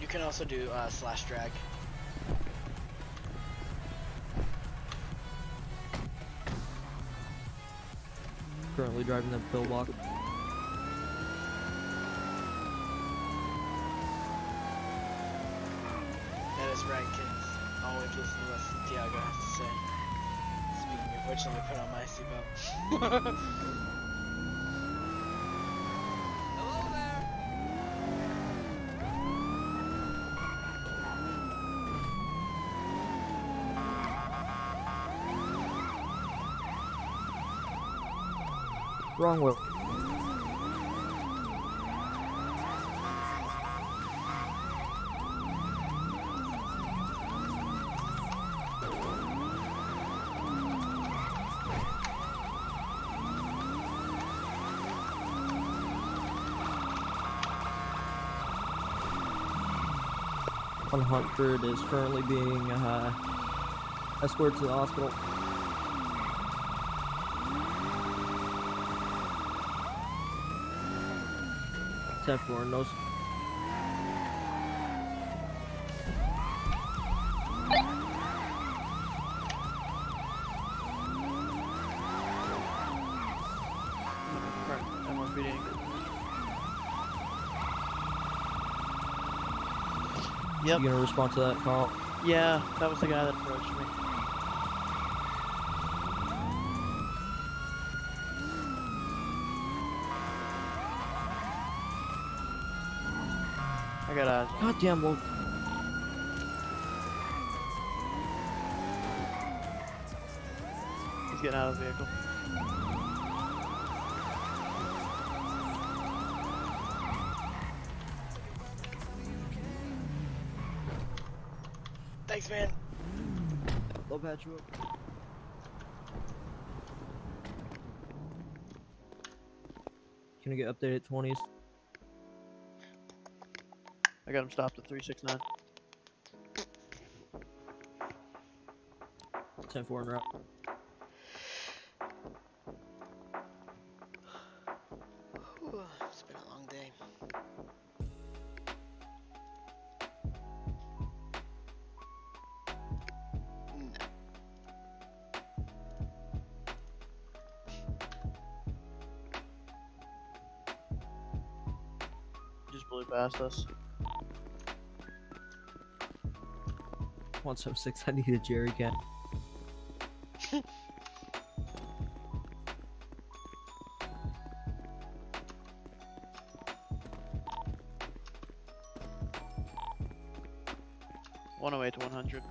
[SPEAKER 2] You can also do uh, slash drag.
[SPEAKER 4] Driving the pillbox.
[SPEAKER 2] That is right, kids. Always listen to what Santiago has to say. Speaking of which, let me put on my seatbelt.
[SPEAKER 4] Wrong way. One hundred is currently being uh, escorted to the hospital. Ten four knows.
[SPEAKER 1] Right, MRPD ain't good. Yep.
[SPEAKER 4] You gonna respond to that call?
[SPEAKER 1] Yeah, that was the guy that approached me.
[SPEAKER 4] Goddamn, well,
[SPEAKER 1] He's getting out of the vehicle.
[SPEAKER 2] Thanks, man.
[SPEAKER 4] they'll patch you up. Can I get updated 20s?
[SPEAKER 1] I got him stopped at 369.
[SPEAKER 4] 10 4 en route.
[SPEAKER 2] It's been a long day.
[SPEAKER 1] Just blew past us.
[SPEAKER 4] want some six. I need a jerry can.
[SPEAKER 1] One hundred eight to one hundred.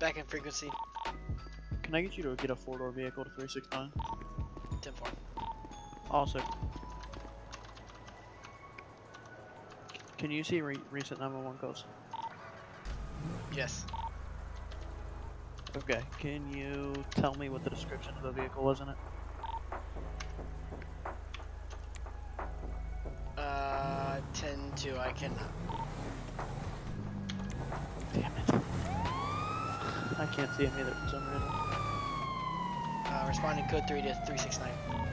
[SPEAKER 2] Back in frequency.
[SPEAKER 1] Can I get you to get a four door vehicle to three
[SPEAKER 2] six nine? Ten four.
[SPEAKER 1] Also. Can you see re recent 911 calls?
[SPEAKER 2] Yes.
[SPEAKER 1] Okay, can you tell me what the description of the vehicle was in it?
[SPEAKER 2] Uh, 10 2. I cannot.
[SPEAKER 1] Damn it. I can't see him either for some reason.
[SPEAKER 2] Uh, responding code 3 to 369.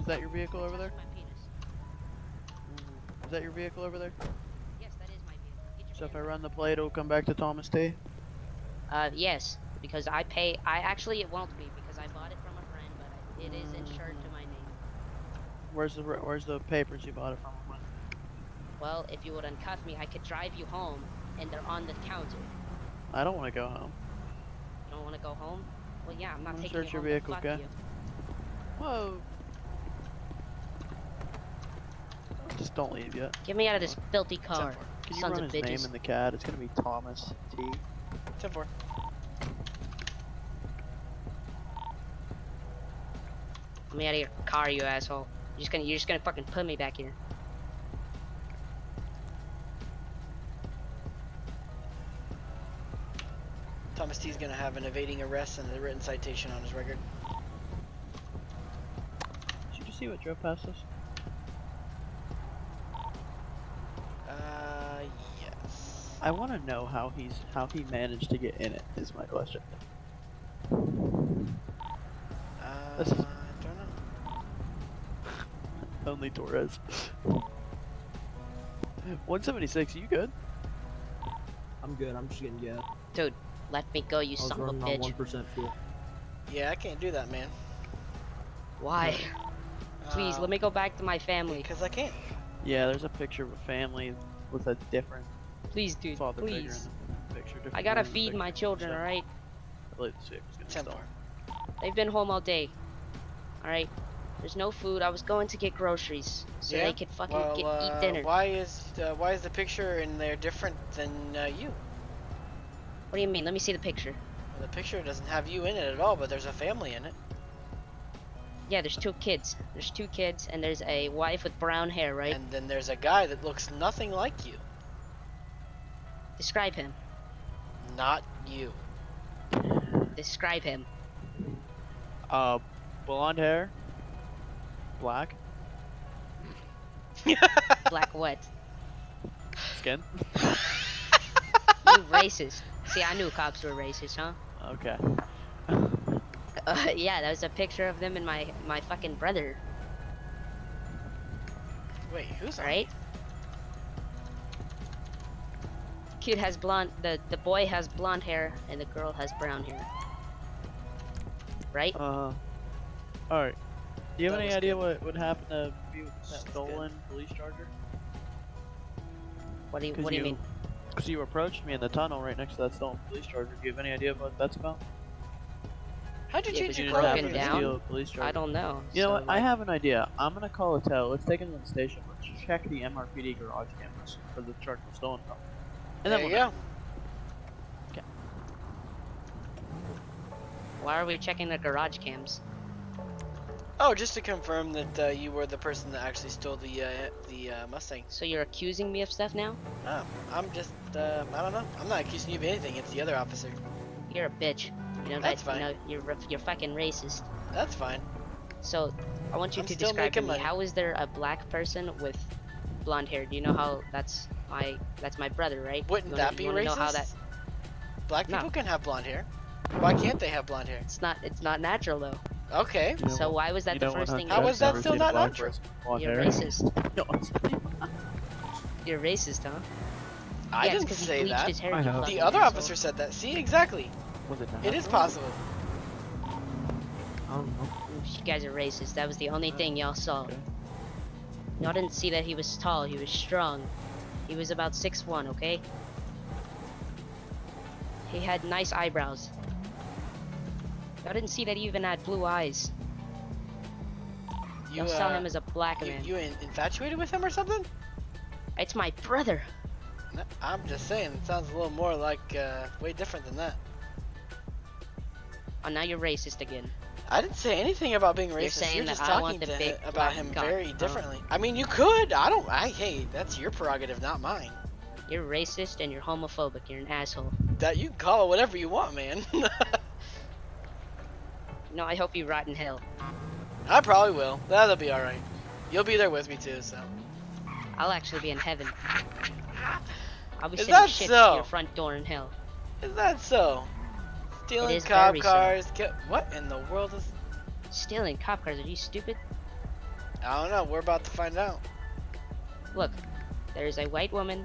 [SPEAKER 1] Is that your vehicle over there? Is that your vehicle over there?
[SPEAKER 7] Yes, that is my vehicle.
[SPEAKER 1] So if I run the plate, it'll come back to Thomas T.
[SPEAKER 7] Uh, yes, because I pay. I actually it won't be because I bought it from a friend, but I, it is insured to my name.
[SPEAKER 1] Where's the Where's the papers you bought it from?
[SPEAKER 7] Well, if you would uncuff me, I could drive you home, and they're on the counter.
[SPEAKER 1] I don't want to go home.
[SPEAKER 7] You don't want to go home? Well, yeah, I'm not
[SPEAKER 1] Wanna
[SPEAKER 7] taking
[SPEAKER 1] search
[SPEAKER 7] you
[SPEAKER 1] your
[SPEAKER 7] home. then
[SPEAKER 1] vehicle, okay?
[SPEAKER 7] you.
[SPEAKER 1] Whoa. Just don't leave yet.
[SPEAKER 7] Get me out of this filthy car,
[SPEAKER 1] Can you
[SPEAKER 7] sons
[SPEAKER 1] run
[SPEAKER 7] of
[SPEAKER 1] his name in the CAD? It's gonna be Thomas T.
[SPEAKER 2] 10 4.
[SPEAKER 7] Get me out of your car, you asshole. You're just gonna, you're just gonna fucking put me back here.
[SPEAKER 2] Thomas T is going to have an evading arrest and a written citation on his record.
[SPEAKER 1] Did you see what drove past us?
[SPEAKER 2] Uh, yes.
[SPEAKER 1] I want to know how he's how he managed to get in it. Is my question.
[SPEAKER 2] Uh,
[SPEAKER 1] This is-
[SPEAKER 2] I don't know.
[SPEAKER 1] Only Torres. 176. You good?
[SPEAKER 4] I'm good. I'm just getting gas.
[SPEAKER 7] Dude, let me go, you
[SPEAKER 4] I was
[SPEAKER 7] son of a
[SPEAKER 4] running on
[SPEAKER 7] bitch.
[SPEAKER 4] one percent fuel.
[SPEAKER 2] Yeah, I can't do that, man.
[SPEAKER 7] Why? Please,
[SPEAKER 2] Uh,
[SPEAKER 7] let me go back to my family.
[SPEAKER 2] Because I can't.
[SPEAKER 1] Yeah. There's a picture of a family with a different
[SPEAKER 7] Please, dude.
[SPEAKER 1] father
[SPEAKER 7] Please.
[SPEAKER 1] picture.
[SPEAKER 7] I gotta
[SPEAKER 1] man in the
[SPEAKER 7] feed my children, alright?
[SPEAKER 1] I believe the vehicle's gonna be
[SPEAKER 2] 10
[SPEAKER 1] stolen.
[SPEAKER 2] 4.
[SPEAKER 7] They've been home all day. Alright? There's no food. I was going to get groceries so
[SPEAKER 2] Yeah?
[SPEAKER 7] they could fucking
[SPEAKER 2] Well,
[SPEAKER 7] get,
[SPEAKER 2] uh,
[SPEAKER 7] eat dinner.
[SPEAKER 2] why is uh, why is the picture in there different than uh, you?
[SPEAKER 7] What do you mean? Let me see the picture.
[SPEAKER 2] Well, the picture doesn't have you in it at all, but there's a family in it.
[SPEAKER 7] Yeah, there's two kids. There's two kids, and there's a wife with brown hair, right?
[SPEAKER 2] And then there's a guy that looks nothing like you.
[SPEAKER 7] Describe him.
[SPEAKER 2] Not you.
[SPEAKER 7] Describe him.
[SPEAKER 1] Uh, blonde hair, black
[SPEAKER 7] Black what?
[SPEAKER 1] skin.
[SPEAKER 7] You racist. See, I knew cops were racist, huh?
[SPEAKER 1] Okay.
[SPEAKER 7] Uh, yeah, that was a picture of them and my my fucking brother,
[SPEAKER 2] Wait, who's on?
[SPEAKER 7] Kid has blonde. The the boy has blonde hair, and the girl has brown hair. Right?
[SPEAKER 1] Uh huh. All right. Do you have
[SPEAKER 2] That
[SPEAKER 1] any idea
[SPEAKER 2] good.
[SPEAKER 1] what would happen to be
[SPEAKER 2] That was good.
[SPEAKER 1] stolen police charger?
[SPEAKER 7] What do you
[SPEAKER 1] 'Cause
[SPEAKER 7] What do you
[SPEAKER 1] you-
[SPEAKER 7] mean?
[SPEAKER 1] Because you approached me in the tunnel right next to that stolen police charger. Do you have any idea what that's about?
[SPEAKER 2] How'd you
[SPEAKER 7] Yeah,
[SPEAKER 2] change
[SPEAKER 7] but
[SPEAKER 2] your
[SPEAKER 7] you
[SPEAKER 2] car?
[SPEAKER 7] didn't
[SPEAKER 1] happen
[SPEAKER 7] broken down?
[SPEAKER 1] police charger.
[SPEAKER 7] I don't know.
[SPEAKER 1] You know
[SPEAKER 7] so,
[SPEAKER 1] what? I have an idea. I'm gonna call a tow. Let's take him to the station. Let's check the MRPD garage cameras for the charger was stolen from. And then
[SPEAKER 2] you
[SPEAKER 1] we'll
[SPEAKER 2] go.
[SPEAKER 7] Why are we checking the garage cams?
[SPEAKER 2] Oh, just to confirm that uh, you were the person that actually stole the uh, the uh, Mustang.
[SPEAKER 7] So you're accusing me of stuff now?
[SPEAKER 2] Oh, I'm just uh, I don't know. I'm not accusing you of anything. It's the other officer.
[SPEAKER 7] You're a bitch. You know
[SPEAKER 2] That's
[SPEAKER 7] that.
[SPEAKER 2] fine.
[SPEAKER 7] You know you're you're fucking racist.
[SPEAKER 2] That's fine.
[SPEAKER 7] So I want you
[SPEAKER 2] I'm
[SPEAKER 7] to describe to me
[SPEAKER 2] money.
[SPEAKER 7] how is there a black person with blonde hair? Do you know how that's my that's my brother, right?
[SPEAKER 2] Wouldn't
[SPEAKER 7] wanna-
[SPEAKER 2] that be
[SPEAKER 7] you
[SPEAKER 2] racist?
[SPEAKER 7] know how that
[SPEAKER 2] Black
[SPEAKER 7] No.
[SPEAKER 2] people can have blonde hair. Why can't they have blonde hair?
[SPEAKER 7] it's not it's not natural though.
[SPEAKER 2] Okay.
[SPEAKER 1] You know
[SPEAKER 7] so why was that the first thing
[SPEAKER 1] Hunter?
[SPEAKER 2] How
[SPEAKER 7] you
[SPEAKER 2] is
[SPEAKER 1] I've
[SPEAKER 2] that still not natural?
[SPEAKER 1] person with blonde
[SPEAKER 7] You're
[SPEAKER 1] hair.
[SPEAKER 7] racist.
[SPEAKER 1] No,
[SPEAKER 7] You're racist, huh?
[SPEAKER 2] I
[SPEAKER 7] yeah,
[SPEAKER 2] didn't
[SPEAKER 7] he
[SPEAKER 2] say
[SPEAKER 7] bleached
[SPEAKER 2] that.
[SPEAKER 7] Hair,
[SPEAKER 4] I
[SPEAKER 7] you
[SPEAKER 2] The other
[SPEAKER 7] asshole.
[SPEAKER 2] officer said that. See, exactly.
[SPEAKER 1] Was it not?
[SPEAKER 2] It is possible.
[SPEAKER 4] I don't know.
[SPEAKER 7] You guys are racist. That was the only uh, thing y'all saw.
[SPEAKER 1] okay.
[SPEAKER 7] Y'all didn't see that he was tall. He was strong. He was about 6'1", okay? He had nice eyebrows. Y'all didn't see that he even had blue eyes.
[SPEAKER 2] You
[SPEAKER 7] Y'all saw
[SPEAKER 2] uh,
[SPEAKER 7] him as a black
[SPEAKER 2] you,
[SPEAKER 7] man.
[SPEAKER 2] you infatuated with him or something?
[SPEAKER 7] It's my brother.
[SPEAKER 2] No, I'm just saying. It sounds a little more like uh, way different than that.
[SPEAKER 7] Oh, now you're racist again.
[SPEAKER 2] I didn't say anything about being racist.
[SPEAKER 7] You're saying
[SPEAKER 2] just
[SPEAKER 7] that I want
[SPEAKER 2] talking
[SPEAKER 7] the
[SPEAKER 2] to
[SPEAKER 7] big
[SPEAKER 2] about him
[SPEAKER 7] cock,
[SPEAKER 2] very differently. I mean, you could. I don't. I hey, that's your prerogative, not mine.
[SPEAKER 7] You're racist and you're homophobic. You're an asshole.
[SPEAKER 2] That you can call it whatever you want, man.
[SPEAKER 7] No, I hope you rot in hell.
[SPEAKER 2] I probably will. That'll be all right. You'll be there with me too, so.
[SPEAKER 7] I'll actually be in heaven. I'll be
[SPEAKER 2] Is
[SPEAKER 7] sending shit
[SPEAKER 2] so?
[SPEAKER 7] to your front door in hell.
[SPEAKER 2] Is that so? Stealing cop cars. Ki- what in the world is?
[SPEAKER 7] Stealing cop cars, are you stupid?
[SPEAKER 2] I don't know. We're about to find out.
[SPEAKER 7] Look, there's a white woman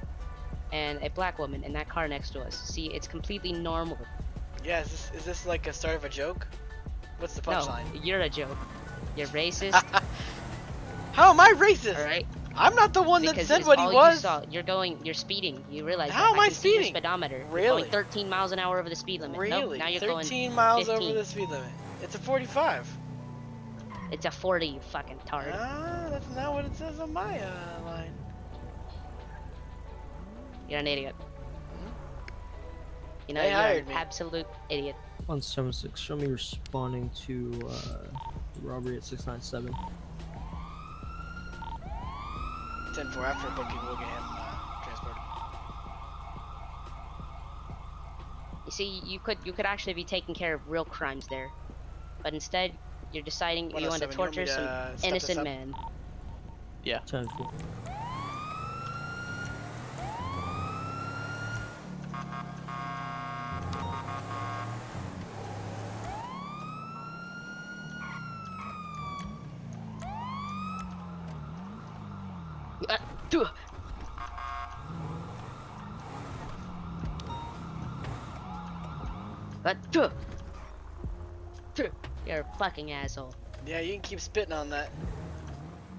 [SPEAKER 7] and a black woman in that car next to us. See, it's completely normal.
[SPEAKER 2] Yeah, is this is this like a start of a joke? What's the
[SPEAKER 7] No,
[SPEAKER 2] punchline?
[SPEAKER 7] you're a joke. You're racist,
[SPEAKER 2] How am I racist?
[SPEAKER 7] alright?
[SPEAKER 2] I'm not the one that said what he was.
[SPEAKER 7] You saw. You're going, you're speeding. You realize
[SPEAKER 2] How
[SPEAKER 7] that.
[SPEAKER 2] am I
[SPEAKER 7] can see your
[SPEAKER 2] speeding?
[SPEAKER 7] speedometer. You're
[SPEAKER 2] Really?
[SPEAKER 7] going 13 miles an hour over the speed limit. Nope,
[SPEAKER 2] Really?
[SPEAKER 7] now you're
[SPEAKER 2] 13
[SPEAKER 7] going.
[SPEAKER 2] miles
[SPEAKER 7] 15.
[SPEAKER 2] over the speed limit. It's a 45.
[SPEAKER 7] It's a 40, you fucking tard.
[SPEAKER 2] Ah, that's not what it says on my uh, line.
[SPEAKER 7] You're an idiot. You know,
[SPEAKER 2] They
[SPEAKER 7] you're
[SPEAKER 2] hired
[SPEAKER 7] an
[SPEAKER 2] me.
[SPEAKER 7] absolute idiot.
[SPEAKER 4] 176, show me responding to uh, robbery at 697.
[SPEAKER 2] 10 4 after booking, we'll get him uh, transported.
[SPEAKER 7] You see, you could you could actually be taking care of real crimes there, but instead you're deciding you want to
[SPEAKER 2] 107, you want
[SPEAKER 7] torture
[SPEAKER 2] to,
[SPEAKER 7] some
[SPEAKER 2] step this
[SPEAKER 7] innocent
[SPEAKER 2] up?
[SPEAKER 7] man.
[SPEAKER 4] 10 4.
[SPEAKER 7] Uh, duh. Uh, duh. Duh. You're a fucking asshole.
[SPEAKER 2] Yeah, you can keep spitting on that.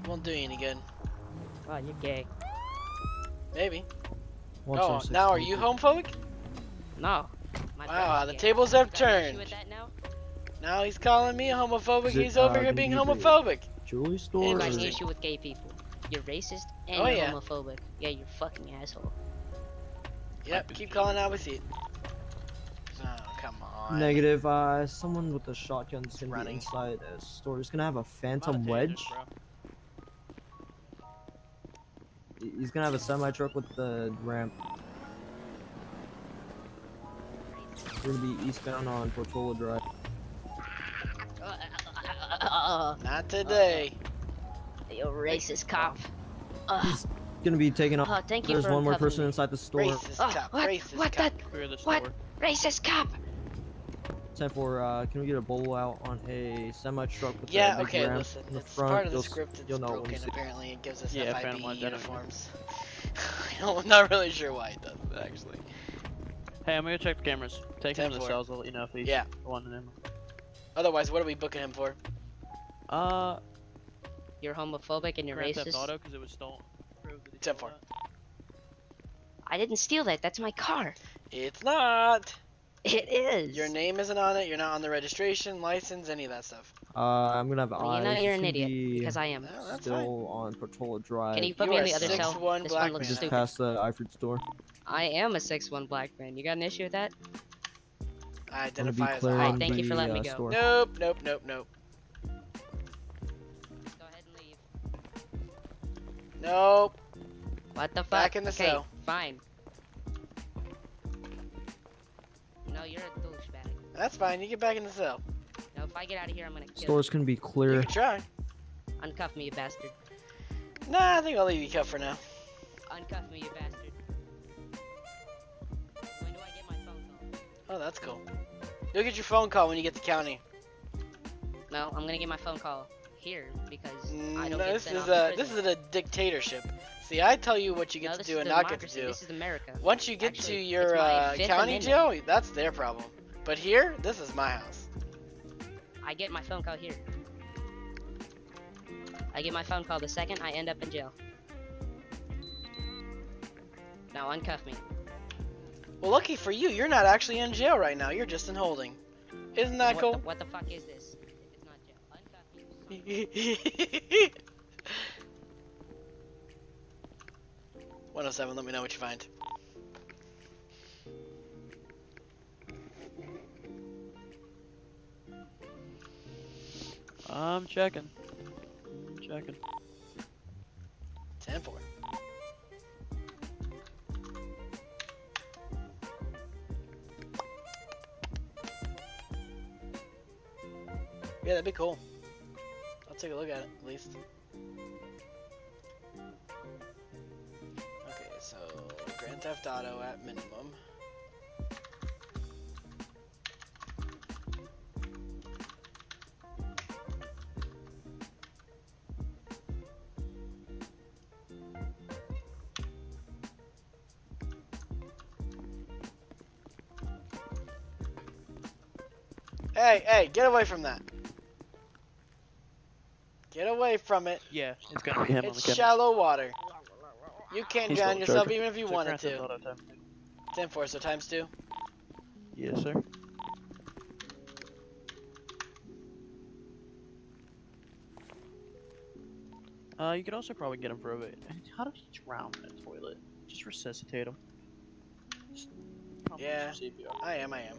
[SPEAKER 2] Won't do you any good.
[SPEAKER 7] Oh, you're gay.
[SPEAKER 2] Maybe. Oh, now are you homophobic?
[SPEAKER 7] No. My
[SPEAKER 2] Wow, the
[SPEAKER 7] gay.
[SPEAKER 2] tables have
[SPEAKER 7] Got an issue
[SPEAKER 2] turned.
[SPEAKER 7] now?
[SPEAKER 2] Now he's calling me homophobic.
[SPEAKER 4] It,
[SPEAKER 2] He's over
[SPEAKER 4] uh,
[SPEAKER 2] here being
[SPEAKER 4] be the-
[SPEAKER 2] homophobic.
[SPEAKER 4] Jewelry store?
[SPEAKER 7] You
[SPEAKER 4] or-
[SPEAKER 7] got issue with gay people. You're racist and
[SPEAKER 2] Oh,
[SPEAKER 7] you're
[SPEAKER 2] yeah.
[SPEAKER 7] homophobic. Yeah, you're fucking asshole.
[SPEAKER 2] Yep, keep calling out with it. Come on.
[SPEAKER 4] Negative. Uh, someone with a shotgun is gonna
[SPEAKER 2] running.
[SPEAKER 4] be inside a store. He's gonna have a
[SPEAKER 1] I'm on a
[SPEAKER 4] phantom
[SPEAKER 1] tangent,
[SPEAKER 4] wedge.
[SPEAKER 1] bro.
[SPEAKER 4] He- He's gonna have a semi truck with the ramp. We're gonna be eastbound on Portola Drive.
[SPEAKER 2] Not today.
[SPEAKER 7] you racist cop. Uh,
[SPEAKER 4] He's gonna be taking off.
[SPEAKER 7] oh, thank you
[SPEAKER 4] There's
[SPEAKER 7] for
[SPEAKER 4] one more person
[SPEAKER 7] me.
[SPEAKER 4] inside the store.
[SPEAKER 2] Racist
[SPEAKER 7] Oh,
[SPEAKER 2] cop.
[SPEAKER 7] what?
[SPEAKER 2] Racist
[SPEAKER 7] What
[SPEAKER 2] cop.
[SPEAKER 7] the?
[SPEAKER 1] Clear
[SPEAKER 7] What? Racist cop!
[SPEAKER 4] 10 for, uh, can we get a bolo out on a semi truck with
[SPEAKER 2] Yeah,
[SPEAKER 4] a big
[SPEAKER 2] okay,
[SPEAKER 4] ramp
[SPEAKER 2] listen.
[SPEAKER 4] in the
[SPEAKER 2] It's
[SPEAKER 4] front?
[SPEAKER 2] part of the
[SPEAKER 4] You'll s-
[SPEAKER 2] script that's
[SPEAKER 4] you'll know when you
[SPEAKER 2] broken.
[SPEAKER 4] see-
[SPEAKER 2] Apparently, it gives us
[SPEAKER 1] Yeah,
[SPEAKER 2] FIB
[SPEAKER 1] Phantom Identity.
[SPEAKER 2] uniforms. I'm not really sure why it does it, actually.
[SPEAKER 1] Hey, I'm gonna check the cameras. Take him to the cells. I'll let you know if he's
[SPEAKER 2] Yeah.
[SPEAKER 1] wanting him.
[SPEAKER 2] Otherwise, what are we booking him for?
[SPEAKER 1] Uh,
[SPEAKER 7] You're homophobic and you're
[SPEAKER 1] Grand Theft
[SPEAKER 7] racist.
[SPEAKER 1] Auto because it was stolen. Prove that he
[SPEAKER 2] 10-4.
[SPEAKER 7] I didn't steal that. That's my car.
[SPEAKER 2] It's not.
[SPEAKER 7] It is.
[SPEAKER 2] Your name isn't on it. You're not on the registration, license, any of that stuff.
[SPEAKER 4] Uh, I'm gonna have
[SPEAKER 7] Well,
[SPEAKER 4] eyes.
[SPEAKER 7] You know you're an idiot because I am.
[SPEAKER 2] No,
[SPEAKER 4] still
[SPEAKER 2] fine.
[SPEAKER 4] on Portola Drive.
[SPEAKER 7] Can you put
[SPEAKER 2] You
[SPEAKER 7] me in the other cell?
[SPEAKER 2] 6'1"
[SPEAKER 7] This
[SPEAKER 2] black
[SPEAKER 7] one looks
[SPEAKER 2] man.
[SPEAKER 4] just
[SPEAKER 7] stupid.
[SPEAKER 4] past the Iford store?
[SPEAKER 7] I am a six-one black man. You got an issue with that?
[SPEAKER 2] I
[SPEAKER 4] I'm gonna be
[SPEAKER 2] identify as a
[SPEAKER 4] clearing
[SPEAKER 7] Alright, thank you for
[SPEAKER 4] the,
[SPEAKER 7] letting me
[SPEAKER 4] uh,
[SPEAKER 7] go.
[SPEAKER 4] store.
[SPEAKER 2] Nope, nope, nope, nope.
[SPEAKER 7] Go ahead and leave.
[SPEAKER 2] Nope.
[SPEAKER 7] What the fuck?
[SPEAKER 2] Back in the
[SPEAKER 7] okay,
[SPEAKER 2] cell.
[SPEAKER 7] fine. You're a douchebag.
[SPEAKER 2] That's fine. You get back in the cell.
[SPEAKER 7] No, if I get out of here, I'm gonna kill
[SPEAKER 4] Store's gonna be
[SPEAKER 2] You
[SPEAKER 4] clear.
[SPEAKER 2] can try.
[SPEAKER 7] Uncuff me, you bastard.
[SPEAKER 2] Nah, I think I'll leave you cut for now.
[SPEAKER 7] Uncuff me, you bastard. When do I get my phone call?
[SPEAKER 2] Oh, that's cool. You'll get your phone call when you get to county.
[SPEAKER 7] No, I'm gonna get my phone call here because I
[SPEAKER 2] Mm,
[SPEAKER 7] don't
[SPEAKER 2] no,
[SPEAKER 7] get
[SPEAKER 2] this
[SPEAKER 7] sent
[SPEAKER 2] is
[SPEAKER 7] off to
[SPEAKER 2] a this is a dictatorship. See, I tell you what you get
[SPEAKER 7] no,
[SPEAKER 2] to do and not get to do.
[SPEAKER 7] This is America.
[SPEAKER 2] Once you get to your uh, county jail, that's their problem. But here, this is my house.
[SPEAKER 7] I get my phone call here. I get my phone call the second I end up in jail. Now uncuff me.
[SPEAKER 2] Well, lucky for you, you're not actually in jail right now. You're just in holding. Isn't that
[SPEAKER 7] what,
[SPEAKER 2] cool?
[SPEAKER 7] the, what the fuck is this? If it's not jail. Uncuff me. you son of a-
[SPEAKER 2] One oh seven. Let me know what you find.
[SPEAKER 1] I'm checking. I'm checking.
[SPEAKER 2] Ten four. Yeah, that'd be cool. I'll take a look at it, at least. Theft Auto at minimum. Hey, hey, get away from that. Get away from it.
[SPEAKER 1] Yeah, it's gonna be him on the
[SPEAKER 2] It's shallow water. You can't
[SPEAKER 1] He's
[SPEAKER 2] drown yourself
[SPEAKER 1] charging.
[SPEAKER 2] even if you
[SPEAKER 1] It's
[SPEAKER 2] wanted to.
[SPEAKER 1] Auto time.
[SPEAKER 2] Ten four, so times two.
[SPEAKER 1] Yes, sir. Uh, you could also probably get him for a bit. How did he drown in a toilet? Just resuscitate him. Just
[SPEAKER 2] Yeah.
[SPEAKER 1] CPR.
[SPEAKER 2] I am, I am.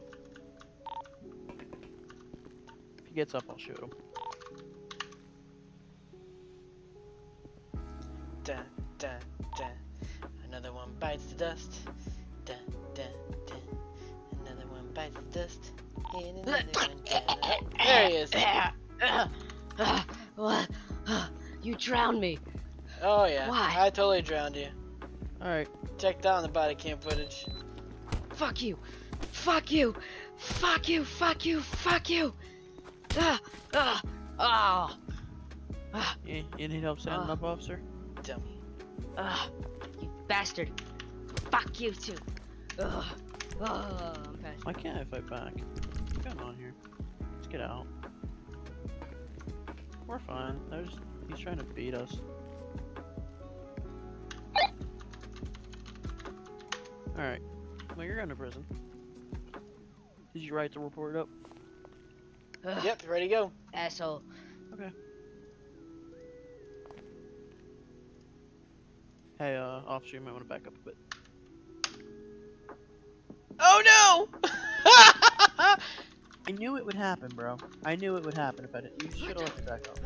[SPEAKER 1] If he gets up, I'll shoot him.
[SPEAKER 2] Bites the dust. Dun, dun, dun. Another one bites the dust. And another one. There he is.
[SPEAKER 7] what? You drowned me.
[SPEAKER 2] Oh yeah.
[SPEAKER 7] Why?
[SPEAKER 2] I totally drowned you.
[SPEAKER 1] Alright.
[SPEAKER 2] Check down the body cam footage.
[SPEAKER 7] Fuck you. Fuck you. Fuck you. Fuck you. Fuck you. Ah. Ah. Ah. Ah.
[SPEAKER 1] You, you need help standing
[SPEAKER 7] Uh.
[SPEAKER 1] up, officer?
[SPEAKER 2] Dummy.
[SPEAKER 7] Ah. You bastard. Fuck you too. Ugh. Oh, I'm past.
[SPEAKER 1] Why can't I fight back? What's going on here? Let's get out. We're fine. There's he's trying to beat us. Alright. Well you're going to prison. Did you write the report up?
[SPEAKER 7] Ugh,
[SPEAKER 2] Yep, ready to go.
[SPEAKER 7] Asshole. Okay.
[SPEAKER 1] Hey, uh, officer, you might want to back up a bit.
[SPEAKER 2] Oh no!
[SPEAKER 1] I knew it would happen, bro. I knew it would happen if I didn't. You should have let me back up.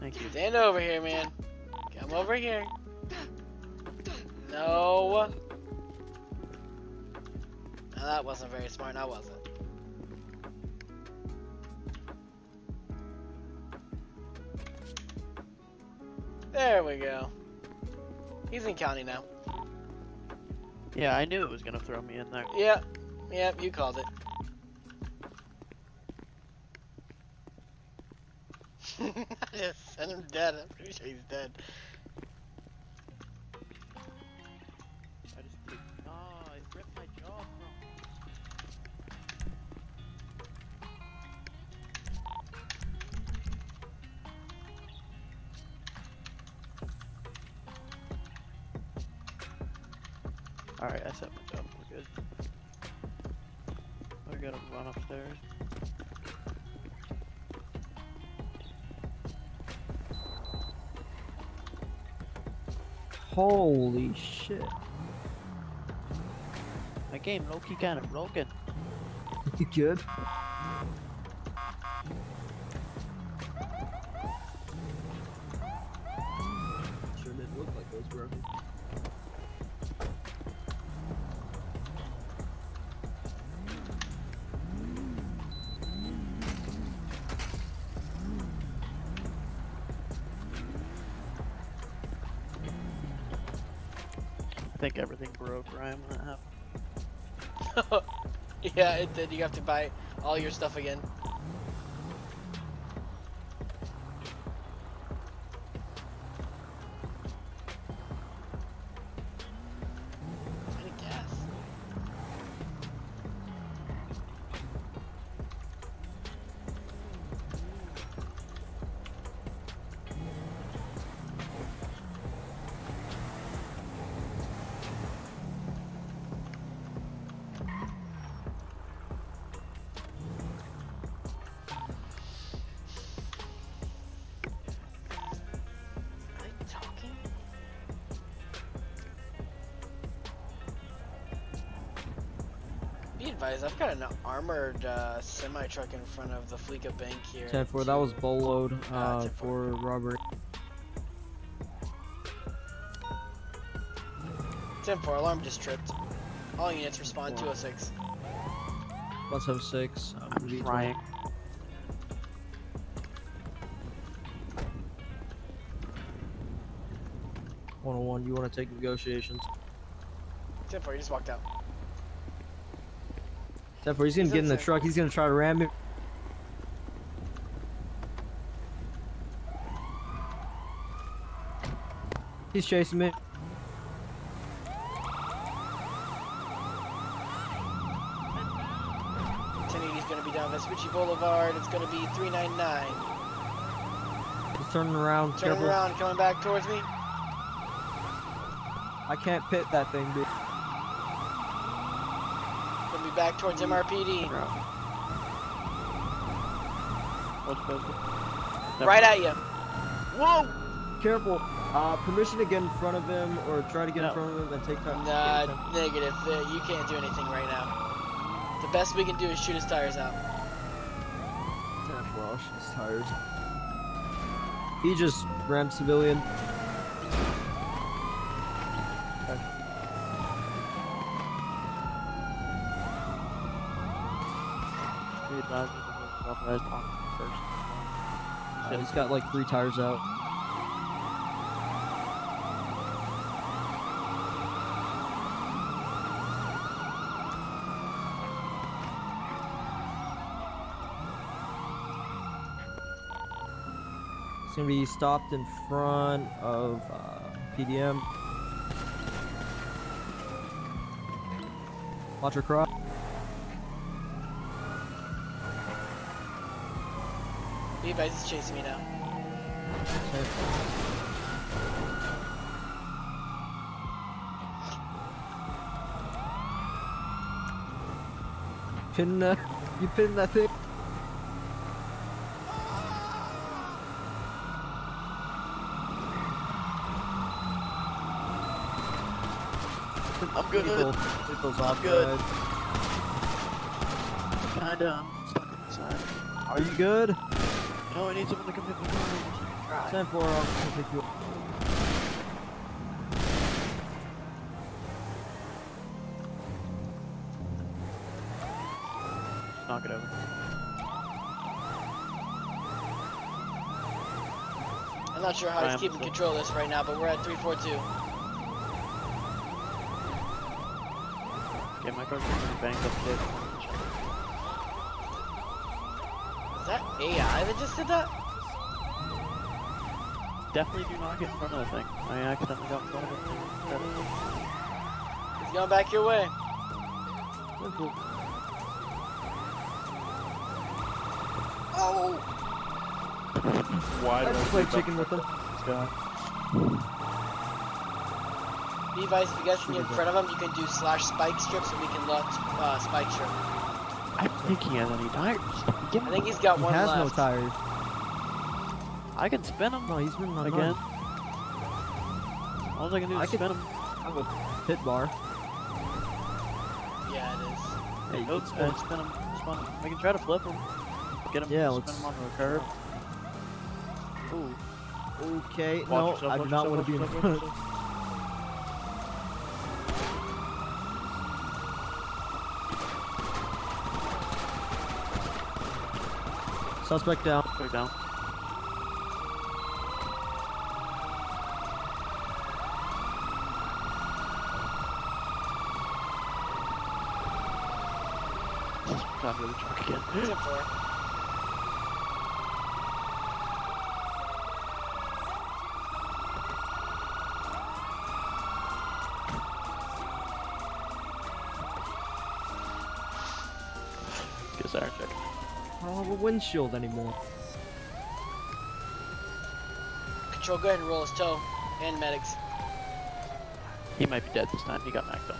[SPEAKER 1] Thank you.
[SPEAKER 2] Stand over here, man. Come over here. No. Now that wasn't very smart, now was There we go. He's in county now.
[SPEAKER 1] Yeah, I knew it was gonna throw me in there.
[SPEAKER 2] Yep. Yep, you called it. I Just sent him dead. I'm pretty sure he's dead.
[SPEAKER 4] Holy shit.
[SPEAKER 1] My game low key kind of broken.
[SPEAKER 4] You good? Did.
[SPEAKER 2] You have to buy all your stuff again. Advised, I've got an armored uh, semi truck in front of the Fleeca Bank here.
[SPEAKER 4] 10 4, that was boloed
[SPEAKER 2] Ah,
[SPEAKER 4] uh,
[SPEAKER 2] 10-4.
[SPEAKER 4] for Robert.
[SPEAKER 2] 10 4, alarm just tripped. All units respond 206.
[SPEAKER 4] 176.
[SPEAKER 1] I'm
[SPEAKER 4] V12.
[SPEAKER 1] trying.
[SPEAKER 4] One on one. You want to take negotiations?
[SPEAKER 2] 10 4, he just walked out.
[SPEAKER 4] 10 4, he's gonna
[SPEAKER 2] He's
[SPEAKER 4] get in the truck. He's gonna try to ram me. He's chasing me.
[SPEAKER 2] Ten eighty is going to be down Vespucci Boulevard. It's going to be 399.
[SPEAKER 4] He's turning around.
[SPEAKER 2] Turning
[SPEAKER 4] Careful.
[SPEAKER 2] around, coming back towards me.
[SPEAKER 4] I can't pit that thing, dude.
[SPEAKER 2] Going to be back towards MRPD.
[SPEAKER 1] What's?
[SPEAKER 2] Right at you.
[SPEAKER 4] Whoa! Careful. Uh, permission to get in front of him or try to get
[SPEAKER 1] No.
[SPEAKER 4] in front of him and take time.
[SPEAKER 2] Nah, negative. Uh, You can't do anything right now. The best we can do is shoot his tires out.
[SPEAKER 4] Yeah, well, she's tired. He just rammed civilian.
[SPEAKER 1] Be advised that the movement authorized on first.
[SPEAKER 4] Uh, he's got like three tires out. It's gonna be stopped in front of uh, PDM. Watch her cross.
[SPEAKER 2] Be advised, he's chasing me now.
[SPEAKER 4] Pin, uh, you pin that thing.
[SPEAKER 1] I'm good.
[SPEAKER 4] Lethal, lethal's off
[SPEAKER 1] good. Kinda. I'm stuck on.
[SPEAKER 4] Are you good?
[SPEAKER 1] No, I need someone to come pick me up.
[SPEAKER 4] Ten four. I'll come pick you up.
[SPEAKER 1] Knock it over.
[SPEAKER 2] I'm not sure how
[SPEAKER 1] I
[SPEAKER 2] he's keeping control of this right now, but we're at 342.
[SPEAKER 1] Okay, my car's gonna bank up kid.
[SPEAKER 2] Is that AI that just did that?
[SPEAKER 1] Definitely do not get in front of the thing. I accidentally got in front of it.
[SPEAKER 2] He's going back your way.
[SPEAKER 4] Ten four.
[SPEAKER 1] Why
[SPEAKER 4] I just play chicken with him.
[SPEAKER 2] Be advised, if you guys can get in front of him, you can do slash spike strips and we can launch uh, spike strip.
[SPEAKER 1] I don't think he has any tires.
[SPEAKER 2] I think he's got one.
[SPEAKER 4] He
[SPEAKER 2] one
[SPEAKER 4] has
[SPEAKER 2] left.
[SPEAKER 4] no tires.
[SPEAKER 1] I can spin him
[SPEAKER 4] No, he's been on
[SPEAKER 1] again. All I can do
[SPEAKER 4] I
[SPEAKER 1] is
[SPEAKER 4] could-
[SPEAKER 1] spin him.
[SPEAKER 4] I have a pit bar.
[SPEAKER 2] Yeah, it is.
[SPEAKER 4] Hey, you
[SPEAKER 1] Oops,
[SPEAKER 4] can spin.
[SPEAKER 1] I spin him. Spin him. I can try to flip him. Get him.
[SPEAKER 4] Yeah,
[SPEAKER 1] spin
[SPEAKER 4] let's- spin
[SPEAKER 1] him onto a curb. Ooh.
[SPEAKER 4] Okay,
[SPEAKER 1] Watch
[SPEAKER 4] no,
[SPEAKER 1] yourself,
[SPEAKER 4] I do not
[SPEAKER 1] yourself,
[SPEAKER 4] want to be in
[SPEAKER 1] watch
[SPEAKER 4] front. Suspect down.
[SPEAKER 1] Go down. Time to the truck again.
[SPEAKER 2] 10 4.
[SPEAKER 1] Get siren check.
[SPEAKER 4] I don't have a windshield anymore.
[SPEAKER 2] Control, go ahead and roll his tow. And medics.
[SPEAKER 1] He might be dead this time. He got knocked up.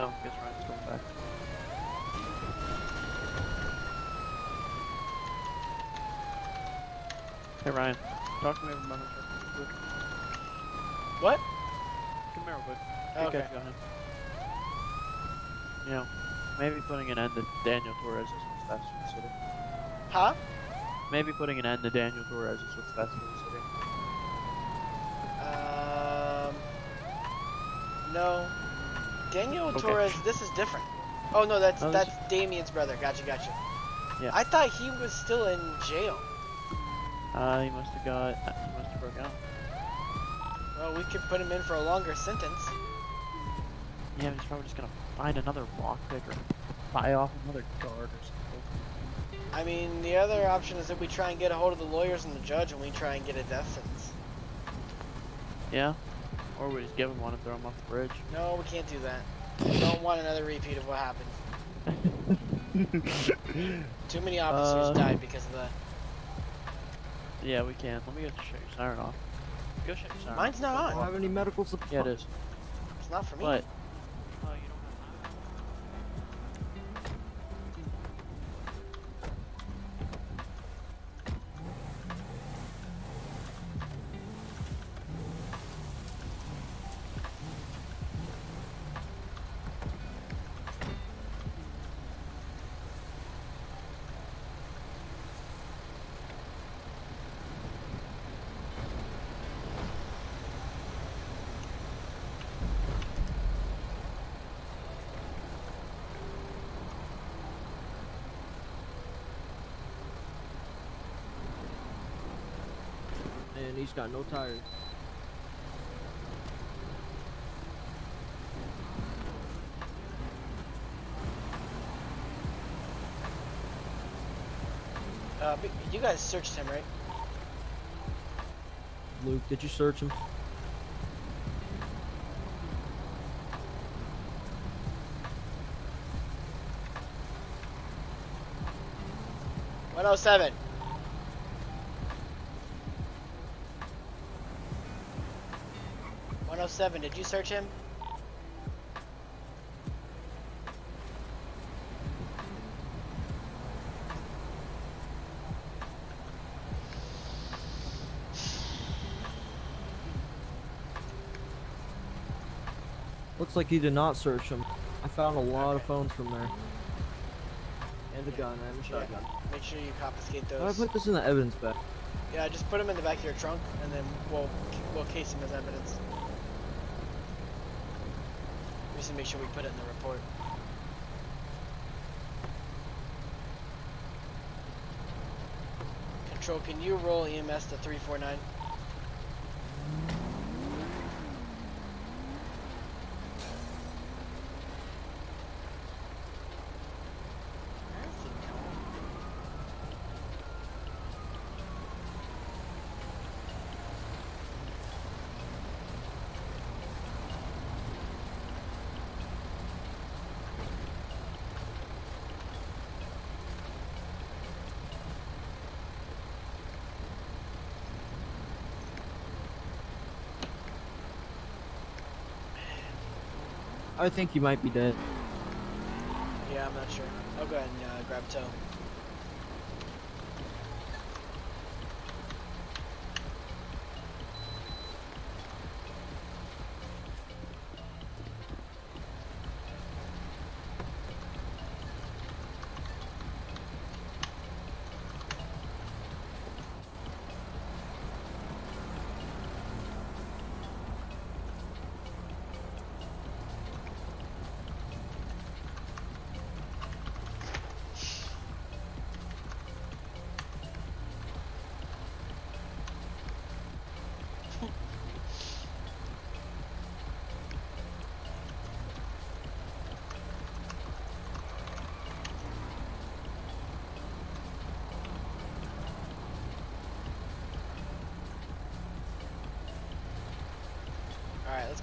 [SPEAKER 1] Oh, guess Ryan's going back. Hey Ryan, talk to me over my.
[SPEAKER 2] What?
[SPEAKER 1] Come here real quick.
[SPEAKER 2] Okay.
[SPEAKER 1] catch, go ahead. You know, maybe putting an end to Daniel Torres is what's best for the city.
[SPEAKER 2] Huh?
[SPEAKER 1] Maybe putting an end to Daniel Torres is what's best for the city.
[SPEAKER 2] Um. No. Daniel
[SPEAKER 1] Okay.
[SPEAKER 2] Torres. This is different. Oh no, that's
[SPEAKER 1] Oh,
[SPEAKER 2] that's Damien's brother. Gotcha, gotcha.
[SPEAKER 1] Yeah.
[SPEAKER 2] I thought he was still in jail.
[SPEAKER 1] Uh, he must have got, he must have broke out.
[SPEAKER 2] Well, we could put him in for a longer sentence.
[SPEAKER 1] Yeah, he's probably just gonna find another lockpick or buy off another guard or something.
[SPEAKER 2] I mean, the other option is that we try and get a hold of the lawyers and the judge, and we try and get a death sentence.
[SPEAKER 1] Yeah? Or we just give him one and throw him off the bridge.
[SPEAKER 2] No, we can't do that. We don't want another repeat of what happened. Too many officers
[SPEAKER 1] Uh,
[SPEAKER 2] died because of that.
[SPEAKER 1] Yeah, we can. Let me go shut your siren off. Go shut your siren
[SPEAKER 2] Mine's not on.
[SPEAKER 4] I
[SPEAKER 2] on.
[SPEAKER 4] don't have any medical supplies.
[SPEAKER 1] Yeah, it is.
[SPEAKER 2] It's not for me.
[SPEAKER 1] What?
[SPEAKER 4] He's got no tires.
[SPEAKER 2] Uh, you guys searched him, right?
[SPEAKER 4] Luke, did you search him?
[SPEAKER 2] One oh seven. One oh seven. Did you search him?
[SPEAKER 4] Looks like you did not search him. I found a lot of phones from there. And a gun and a shotgun.
[SPEAKER 2] Make sure you confiscate
[SPEAKER 4] How do I
[SPEAKER 2] those.
[SPEAKER 4] put this in the evidence bag?
[SPEAKER 2] Yeah, just put them in the back of your trunk, and then we'll we'll case them as evidence. Just to make sure we put it in the report. Control, can you roll EMS to 349?
[SPEAKER 4] I think you might be dead.
[SPEAKER 2] Yeah, I'm not sure. I'll go ahead and uh, grab tow.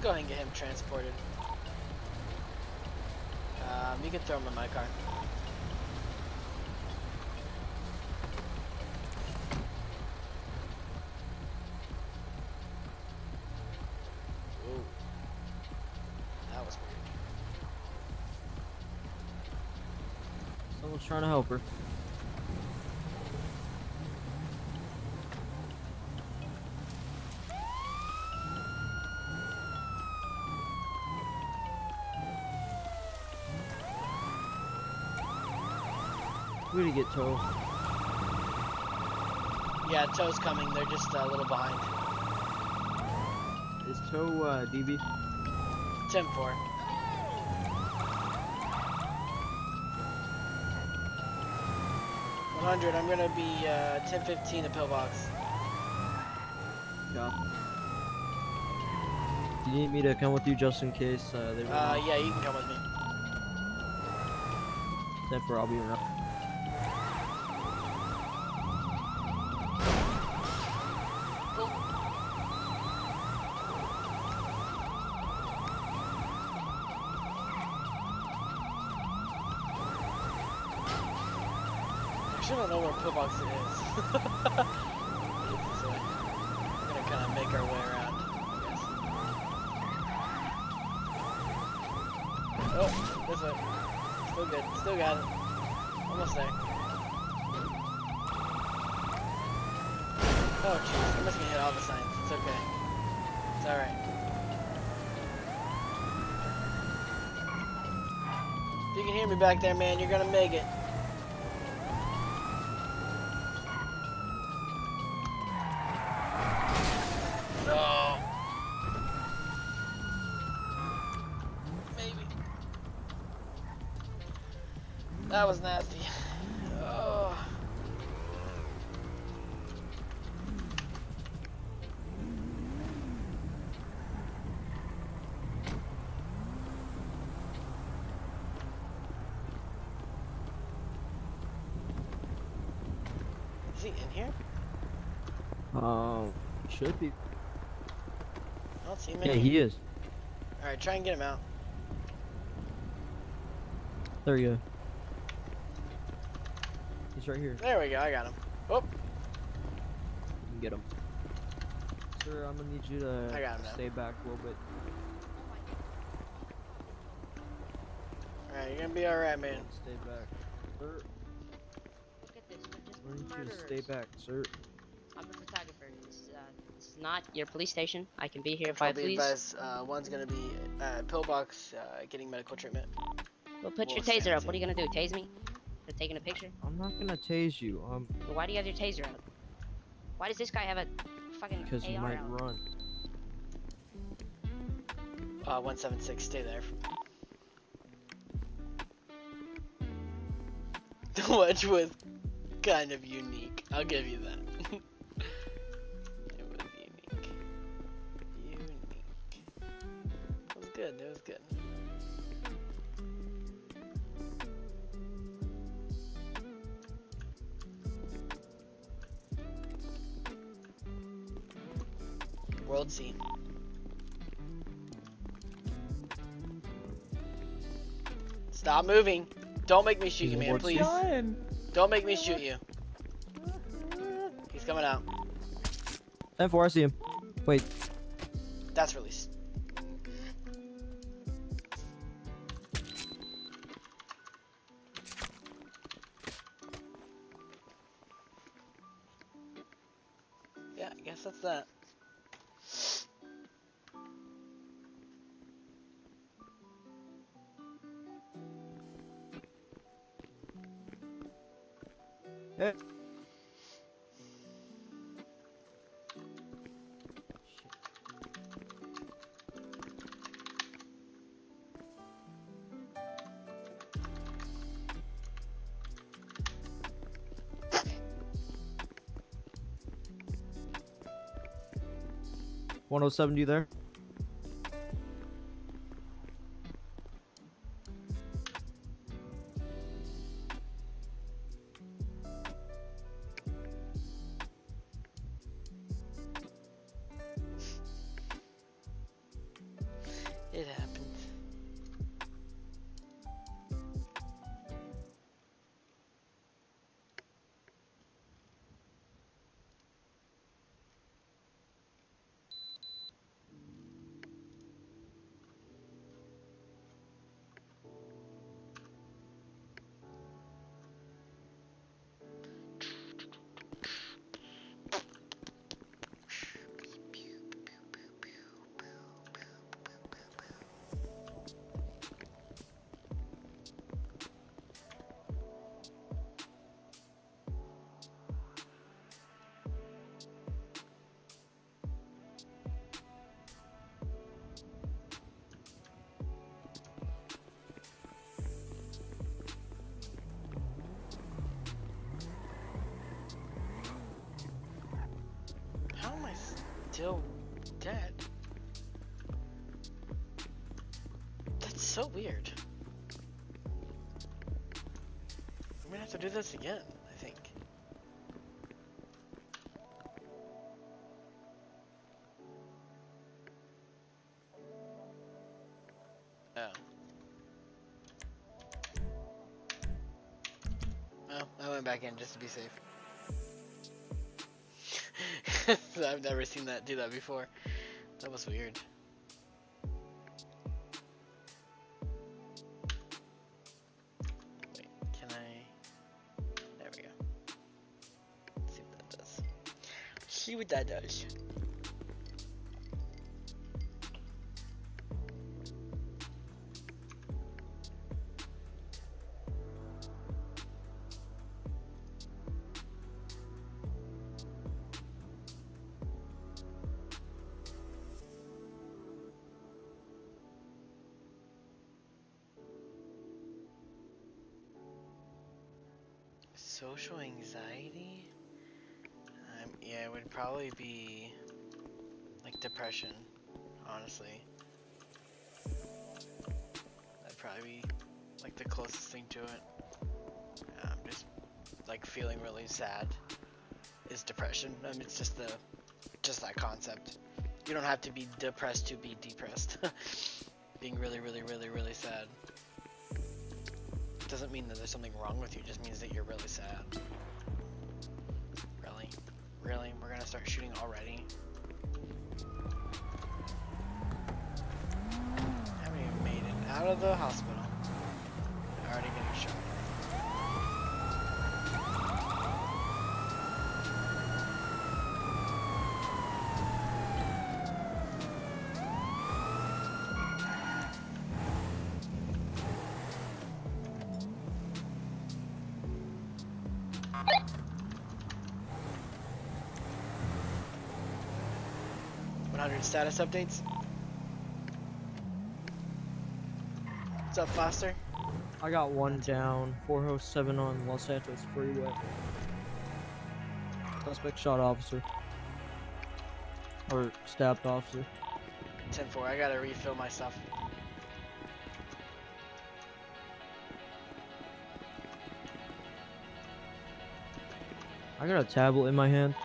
[SPEAKER 2] go ahead and get him transported. Um, you can throw him in my car. That was.
[SPEAKER 4] Someone's trying to help her. Get tow.
[SPEAKER 2] Yeah, Tow's coming. They're just a little behind.
[SPEAKER 4] Is Toe uh, DB?
[SPEAKER 2] 10 4. One hundred. I'm gonna be uh, ten fifteen a pillbox.
[SPEAKER 4] Yeah. Do you need me to come with you just in case uh,
[SPEAKER 2] Uh, yeah, you can come with me.
[SPEAKER 4] Then for I'll be around.
[SPEAKER 2] Actually, I don't know where pillbox is. so we're gonna kind of make our way around. I guess. Oh, this way. Still good. Still got it. Almost there. Oh hit all the signs. It's okay. It's alright. If you can hear me back there, man, you're gonna make it. No. Maybe. That was nasty. Oh. Is he in here?
[SPEAKER 4] Um, should be.
[SPEAKER 2] I don't see him in
[SPEAKER 4] Yeah,
[SPEAKER 2] here.
[SPEAKER 4] he is.
[SPEAKER 2] Alright, try and get him out.
[SPEAKER 4] There you go. He's right here.
[SPEAKER 2] There we go, I got him. Oh,
[SPEAKER 4] You can get him. Sir, I'm gonna need you to
[SPEAKER 2] I got him now.
[SPEAKER 4] stay back a little bit.
[SPEAKER 2] alright, you're gonna be alright, man.
[SPEAKER 4] Stay back. Sir,
[SPEAKER 7] Look at this. We're just
[SPEAKER 4] I need you to
[SPEAKER 7] murderers.
[SPEAKER 4] stay back, sir.
[SPEAKER 7] I'm a photographer. This, is, uh, this is not your police station. I can be here if I
[SPEAKER 2] I'll be
[SPEAKER 7] please.
[SPEAKER 2] advised, uh, one's gonna be uh, pillbox uh, getting medical treatment.
[SPEAKER 7] Well, put your taser up. What are you gonna do? Tase me? For taking a picture?
[SPEAKER 4] I'm not gonna tase you, um,
[SPEAKER 7] Well, why do you have your taser out? Why does this guy have a fucking
[SPEAKER 4] because you might
[SPEAKER 7] out?
[SPEAKER 4] run.
[SPEAKER 2] Uh, 176, stay there. The wedge was kind of unique. I'll give you that. Stop moving. Don't make me shoot you, man, please. Don't make me shoot you. He's coming out.
[SPEAKER 4] 10-4, I see him. Wait, 107 you there?
[SPEAKER 2] still dead. That's so weird. I'm gonna have to do this again, I think. Oh. Well, I went back in just to be safe. I've never seen that do that before. That was weird. Can I? There we go. See that does. see what that does. To it. Um, just like feeling really sad is depression. I mean, it's just the just that concept. You don't have to be depressed to be depressed. Being really, really, really, really sad doesn't mean that there's something wrong with you, it just means that you're really sad. Really? Really? We're gonna start shooting already? haven't even made it out of the hospital. Status updates. What's up, Foster?
[SPEAKER 4] I got one down. 407 on Los Santos Freeway. Suspect shot officer. Or stabbed officer.
[SPEAKER 2] 10-4, I gotta refill my stuff.
[SPEAKER 4] I got a tablet in my hand.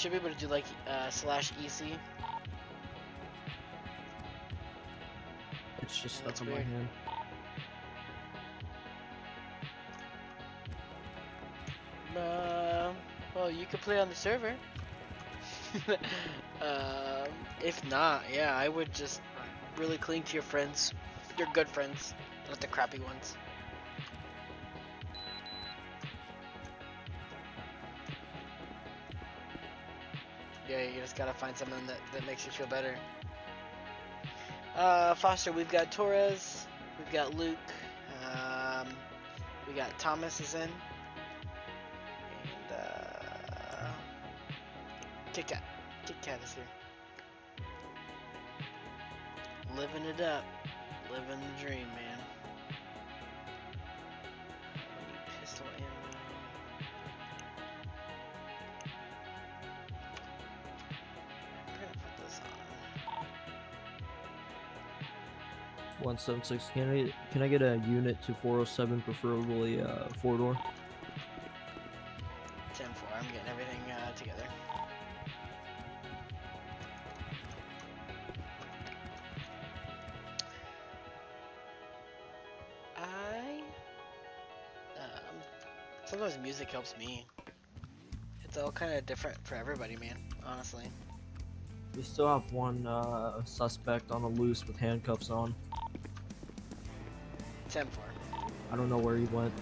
[SPEAKER 2] Should be able to do like uh, slash EC.
[SPEAKER 4] It's just
[SPEAKER 2] That's
[SPEAKER 4] my
[SPEAKER 2] weird.
[SPEAKER 4] hand.
[SPEAKER 2] Um, well, you could play on the server. um, if not, yeah, I would just really cling to your friends, your good friends, not the crappy ones. Gotta find something that, that makes you feel better. Uh, Foster, we've got Torres, we've got Luke, um, we got Thomas is in, and uh, Kit Kat, Kit Kat is here. Living it up, living the dream, man.
[SPEAKER 4] 176. Can I can I get a unit to 407, preferably uh, four door?
[SPEAKER 2] 10 4. I'm getting everything uh, together. I. Um, sometimes music helps me. It's all kind of different for everybody, man, honestly.
[SPEAKER 4] We still have one uh, suspect on the loose with handcuffs on.
[SPEAKER 2] 10 4.
[SPEAKER 4] I don't know where he went.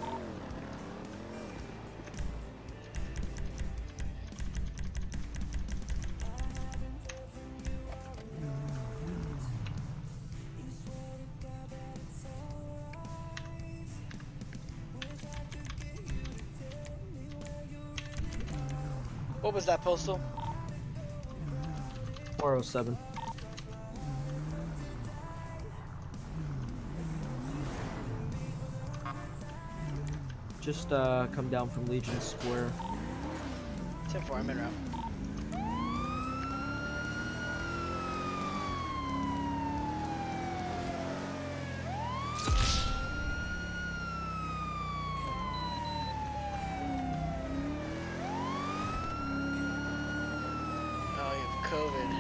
[SPEAKER 2] What was that postal?
[SPEAKER 4] 407. Just uh, come down from Legion Square.
[SPEAKER 2] 10 4, I'm en route. Oh, you have COVID.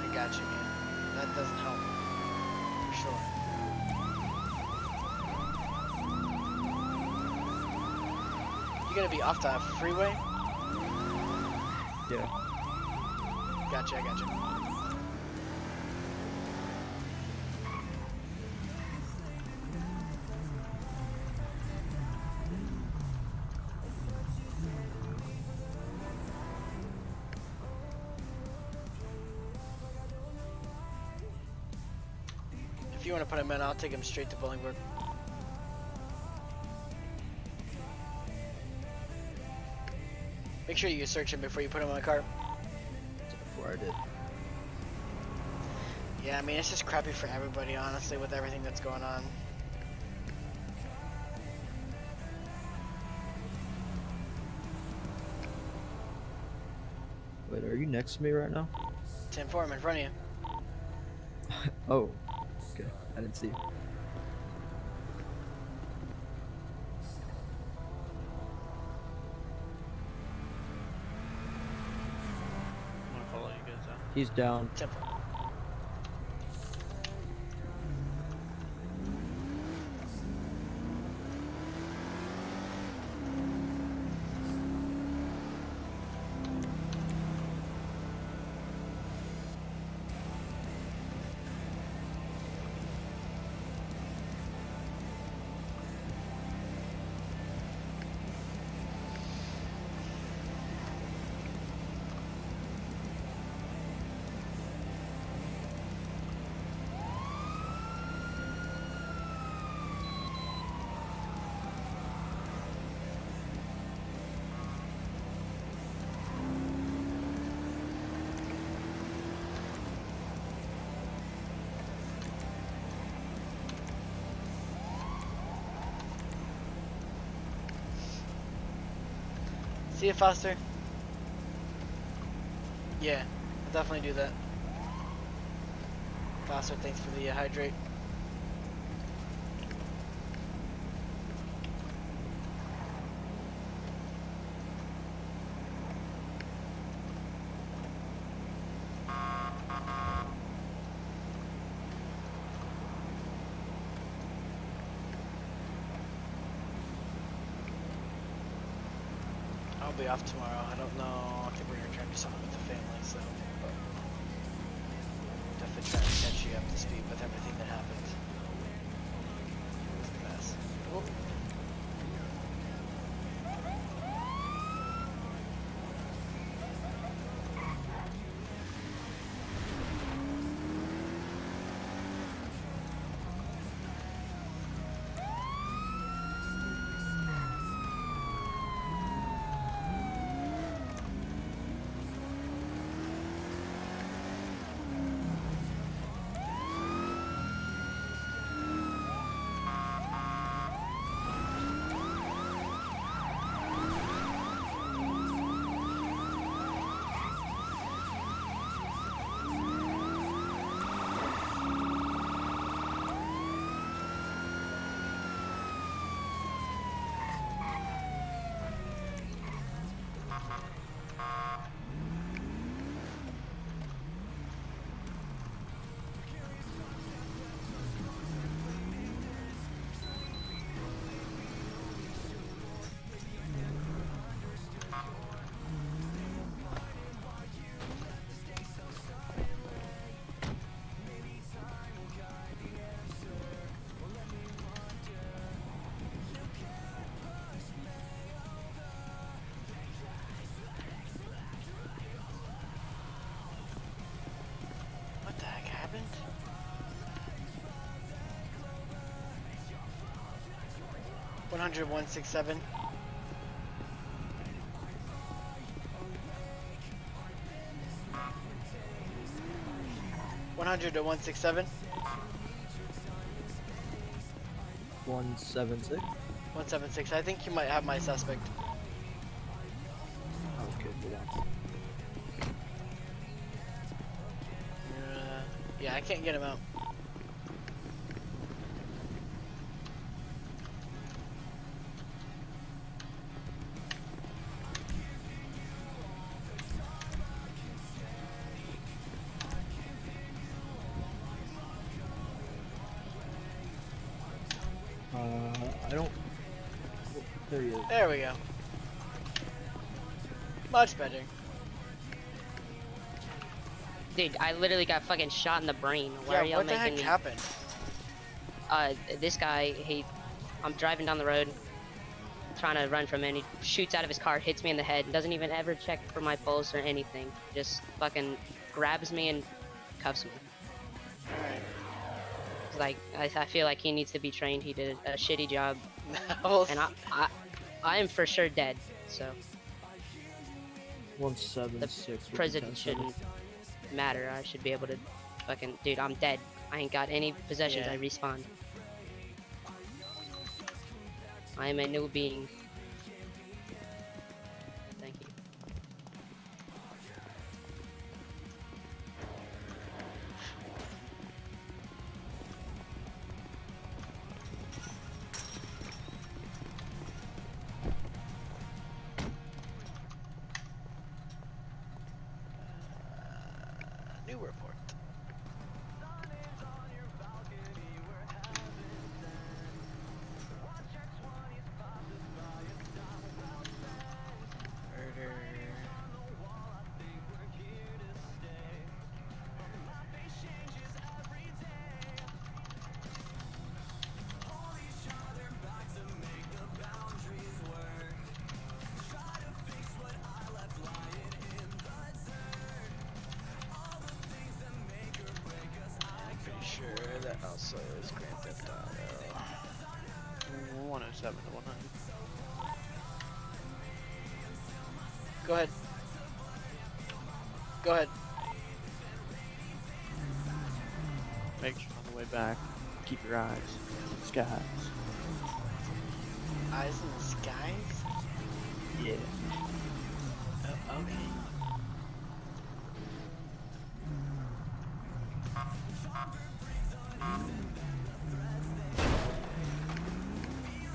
[SPEAKER 2] I got you, man. That doesn't help. For sure. You gonna be off the freeway?
[SPEAKER 4] Yeah.
[SPEAKER 2] Gotcha, I gotcha. If you want to put him in, I'll take him straight to Bolingbroke. Sure you search him before you put him in the car.
[SPEAKER 4] Before I did.
[SPEAKER 2] Yeah, I mean, it's just crappy for everybody, honestly, with everything that's going on.
[SPEAKER 4] Wait, are you next to me right now?
[SPEAKER 2] 10 4, I'm in front of you.
[SPEAKER 4] Oh. Okay. I didn't see. you. He's down.
[SPEAKER 2] 10 4. See you, Foster. Yeah, I'll definitely do that. Foster, thanks for the uh, hydrate. 100, 167. One hundred to one six seven. One seven six.
[SPEAKER 4] One seven six.
[SPEAKER 2] I think you might have my suspect.
[SPEAKER 4] Okay.
[SPEAKER 2] Uh, yeah, I can't get him out. Much better.
[SPEAKER 7] Dude, I literally got fucking shot in the brain. Why
[SPEAKER 2] yeah,
[SPEAKER 7] are y'all
[SPEAKER 2] what the heck
[SPEAKER 7] me?
[SPEAKER 2] happened?
[SPEAKER 7] Uh, this guy, he, I'm driving down the road, trying to run from him. He shoots out of his car, hits me in the head, and doesn't even ever check for my pulse or anything. Just fucking grabs me and cuffs me.
[SPEAKER 2] Alright.
[SPEAKER 7] Like, I, I feel like he needs to be trained. He did a shitty job, and I, I, I am for sure dead. So
[SPEAKER 4] One seven
[SPEAKER 7] the
[SPEAKER 4] six.
[SPEAKER 7] prison shouldn't matter. I should be able to, fucking, dude, I'm dead. I ain't got any possessions.
[SPEAKER 2] Yeah.
[SPEAKER 7] I respawn. I am a new being.
[SPEAKER 1] Keep your eyes on the skies.
[SPEAKER 2] Eyes in the skies?
[SPEAKER 1] Yeah.
[SPEAKER 2] Oh, okay.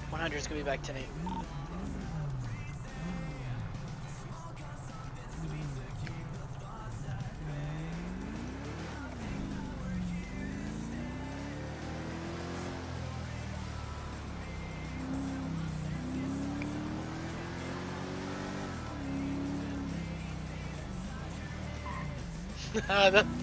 [SPEAKER 2] One hundred is gonna be back tonight. That's funny.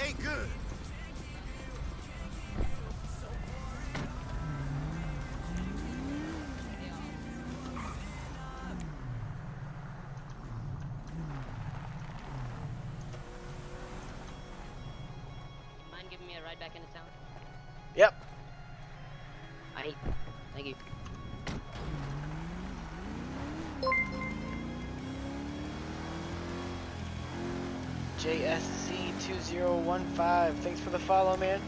[SPEAKER 5] Ain't good.
[SPEAKER 2] 2015. Thanks for the follow, man.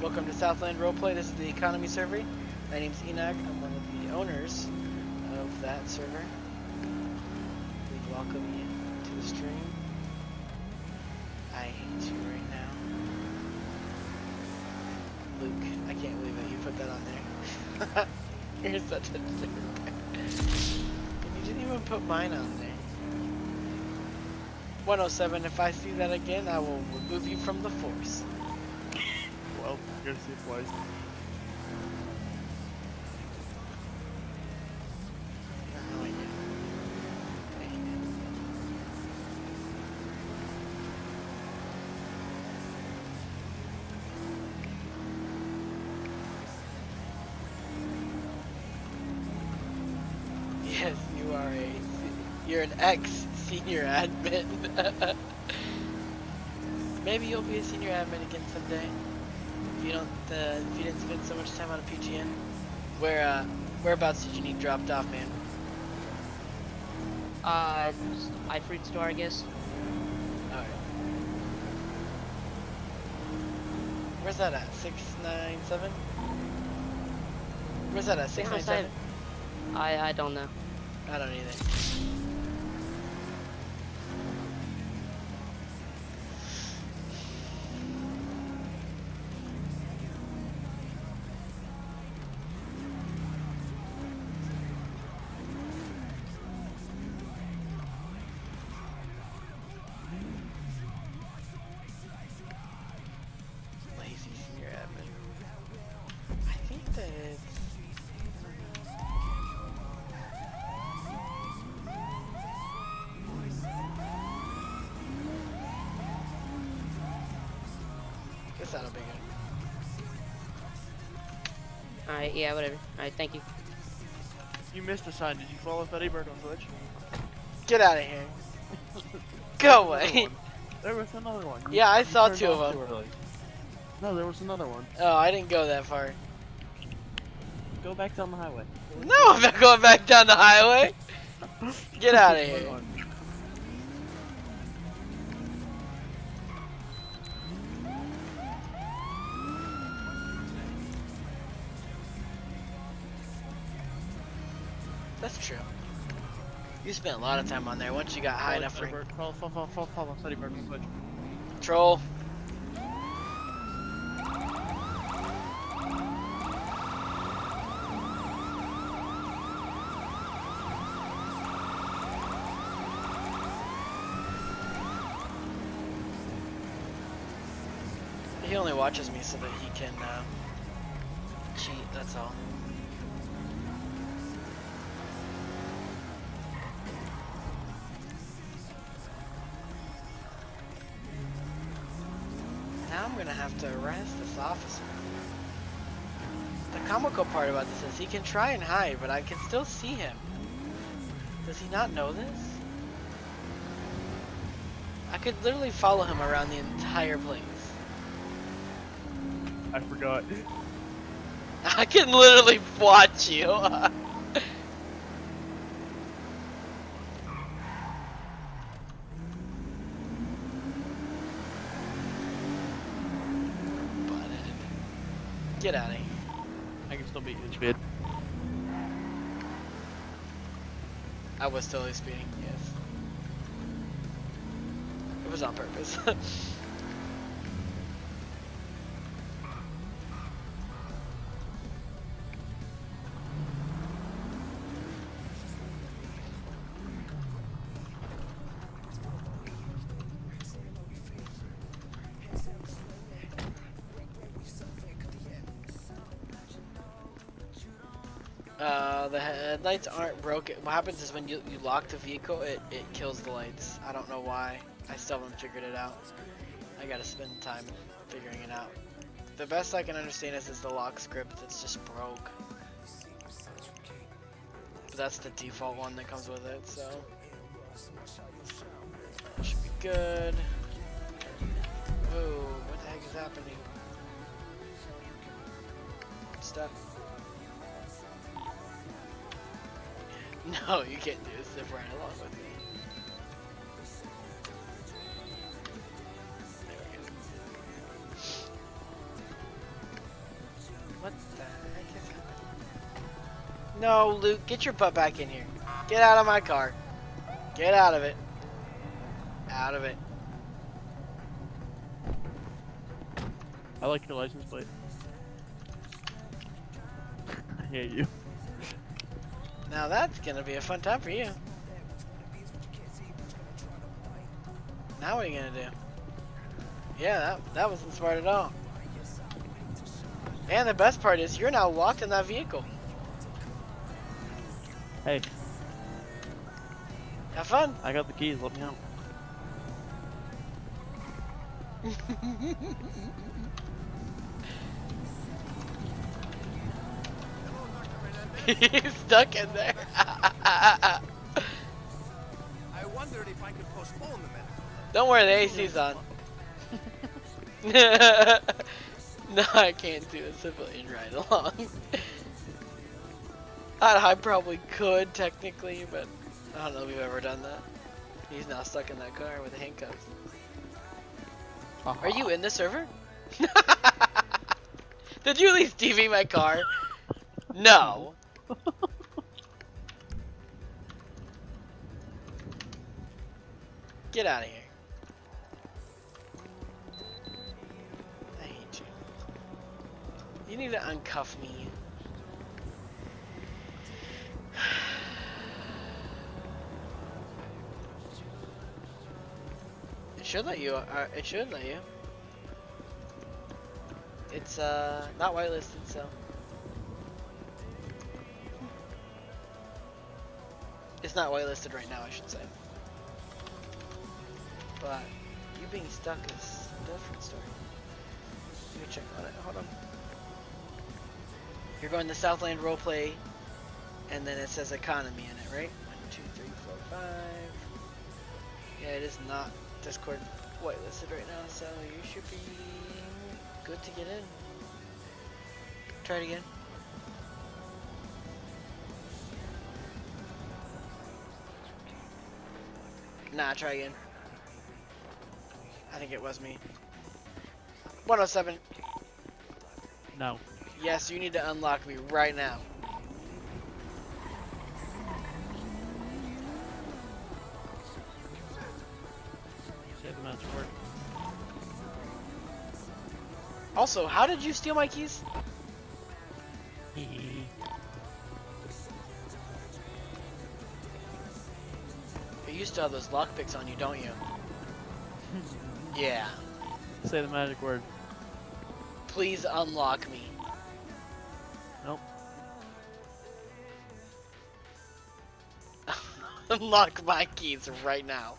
[SPEAKER 2] Welcome to Southland Roleplay. This is the economy server. My name's Enack. I'm one of the owners of that server. We welcome you to the stream. I hate you right now. Luke, I can't believe that you put that on there. You're such a jerk. You didn't even put mine on there. 107, if I see that again, I will remove you from the force.
[SPEAKER 1] Well, you're gonna see it.
[SPEAKER 2] Admin. Maybe you'll be a senior admin again someday. If you don't, uh, if you didn't spend so much time on a PGN. Where, uh, whereabouts did you need dropped off, man?
[SPEAKER 7] Uh, iFruit store, I guess.
[SPEAKER 2] Alright. Where's that at? 697? Where's that at? 697?
[SPEAKER 7] I I don't know.
[SPEAKER 2] I don't either.
[SPEAKER 7] All right, yeah, whatever. All right, thank you.
[SPEAKER 1] You missed a sign. Did you follow Fetty Bird on Twitch?
[SPEAKER 2] Get out of here. Go
[SPEAKER 1] There was another
[SPEAKER 2] away.
[SPEAKER 1] There was another one. You-
[SPEAKER 2] Yeah, I saw two of them.
[SPEAKER 1] No, there was another one.
[SPEAKER 2] Oh, I didn't go that far.
[SPEAKER 1] Go back down the highway.
[SPEAKER 2] No, I'm not going back down the highway. Get out of here. Spent a lot of time on there once you got high enough rank.
[SPEAKER 1] Follow, follow, follow, follow, follow Fetty Bird on Twitch.
[SPEAKER 2] Troll. He only watches me so that he can uh, cheat, that's all. Comical part about this is he can try and hide, but I can still see him. Does he not know this? I could literally follow him around the entire place.
[SPEAKER 1] I forgot.
[SPEAKER 2] I can literally watch you. Get out of here.
[SPEAKER 1] I
[SPEAKER 2] was totally speeding, yes. It was on purpose. What happens is when you, you lock the vehicle, it, it kills the lights. I don't know why. I still haven't figured it out. I gotta spend time figuring it out. The best I can understand is it's the lock script. that's just broke. But that's the default one that comes with it, so. Should be good. Whoa, what the heck is happening? Stuff. No, you can't do this if right along with me. What the heck is happening? No, Luke, get your butt back in here. Get out of my car. Get out of it. Out of it.
[SPEAKER 1] I like your license plate. I hate you.
[SPEAKER 2] Now that's gonna be a fun time for you. Now what are you gonna do? Yeah, that, that wasn't smart at all. And the best part is you're now locked in that vehicle.
[SPEAKER 1] Hey,
[SPEAKER 2] Have fun.
[SPEAKER 1] I got the keys. Let me out.
[SPEAKER 2] He's stuck in there.
[SPEAKER 5] I wondered if I could postpone the medical.
[SPEAKER 2] Don't worry, the AC's on. no, I can't do a civilian ride along. I, I probably could technically, but I don't know if we've ever done that. He's now stuck in that car with the handcuffs. Are you in the server? Did you at least DV my car? No. Get out of here. I hate you. You need to uncuff me. It should let you. Uh, it should let you. It's uh not whitelisted, so. Not whitelisted right now, I should say. But you being stuck is a different story. Let me check on it. Hold on. You're going to Southland roleplay, and then it says economy in it, right? One, two, three, four, five. Yeah, it is not Discord whitelisted right now, so you should be good to get in. Try it again. Nah, try again. I think it was me. 107.
[SPEAKER 1] No.
[SPEAKER 2] Yes, you need to unlock me right now.
[SPEAKER 1] Say the magic.
[SPEAKER 2] Also, how did you steal my keys? Still have those lockpicks on you, don't you? yeah.
[SPEAKER 1] Say the magic word.
[SPEAKER 2] Please unlock me.
[SPEAKER 1] Nope.
[SPEAKER 2] unlock my keys right now.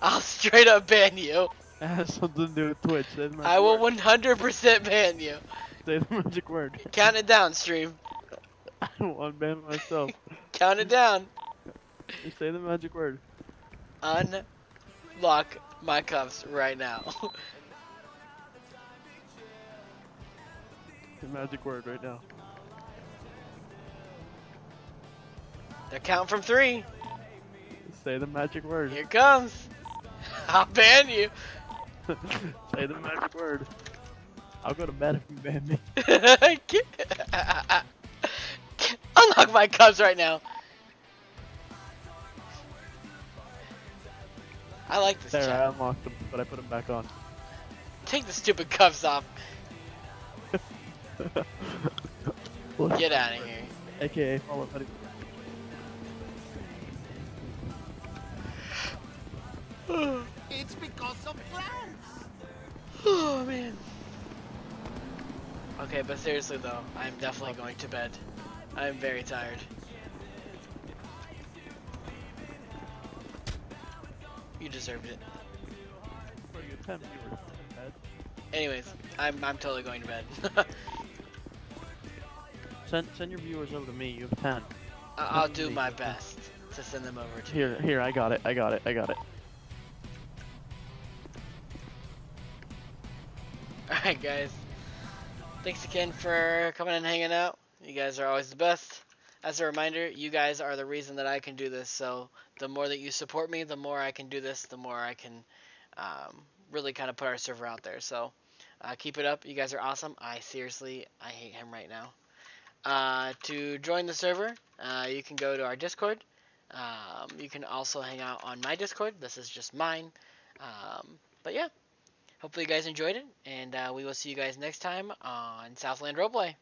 [SPEAKER 2] I'll straight up ban you.
[SPEAKER 1] That has something to do with Twitch. Say the magic
[SPEAKER 2] I will 100% ban you.
[SPEAKER 1] Say the magic word.
[SPEAKER 2] Count it down, stream.
[SPEAKER 1] I don't want to ban myself.
[SPEAKER 2] Count it down.
[SPEAKER 1] Just say the magic word.
[SPEAKER 2] Unlock my cuffs right now.
[SPEAKER 1] The magic word right now.
[SPEAKER 2] They're counting from three.
[SPEAKER 1] Say the magic word.
[SPEAKER 2] Here it comes. I'll ban you.
[SPEAKER 1] Say the magic word. I'll go to bed if you ban me.
[SPEAKER 2] Unlock my cuffs right now. I like this
[SPEAKER 1] There, I unlocked them, but I put them back on.
[SPEAKER 2] Take the stupid cuffs off. Get out of here.
[SPEAKER 1] AKA follow buddy.
[SPEAKER 5] It's because of plants.
[SPEAKER 2] Oh man. Okay, but seriously though, I'm definitely going to bed. I'm very tired. You deserved it.
[SPEAKER 1] For your 10 viewers. Bad.
[SPEAKER 2] Anyways, I'm I'm totally going to bed.
[SPEAKER 1] Send send your viewers over to me. You have 10.
[SPEAKER 2] I- I'll do my best to send them over to you.
[SPEAKER 1] Here, here, I got it. I got it. I got it.
[SPEAKER 2] Alright guys. Thanks again for coming and hanging out. You guys are always the best. As a reminder, you guys are the reason that I can do this. So the more that you support me, the more I can do this, the more I can um, really kind of put our server out there. So uh, keep it up. You guys are awesome. I seriously, I hate him right now. Uh, to join the server, uh, you can go to our Discord. Um, you can also hang out on my Discord. This is just mine. Um, but yeah, hopefully you guys enjoyed it, and uh, we will see you guys next time on Southland Roleplay.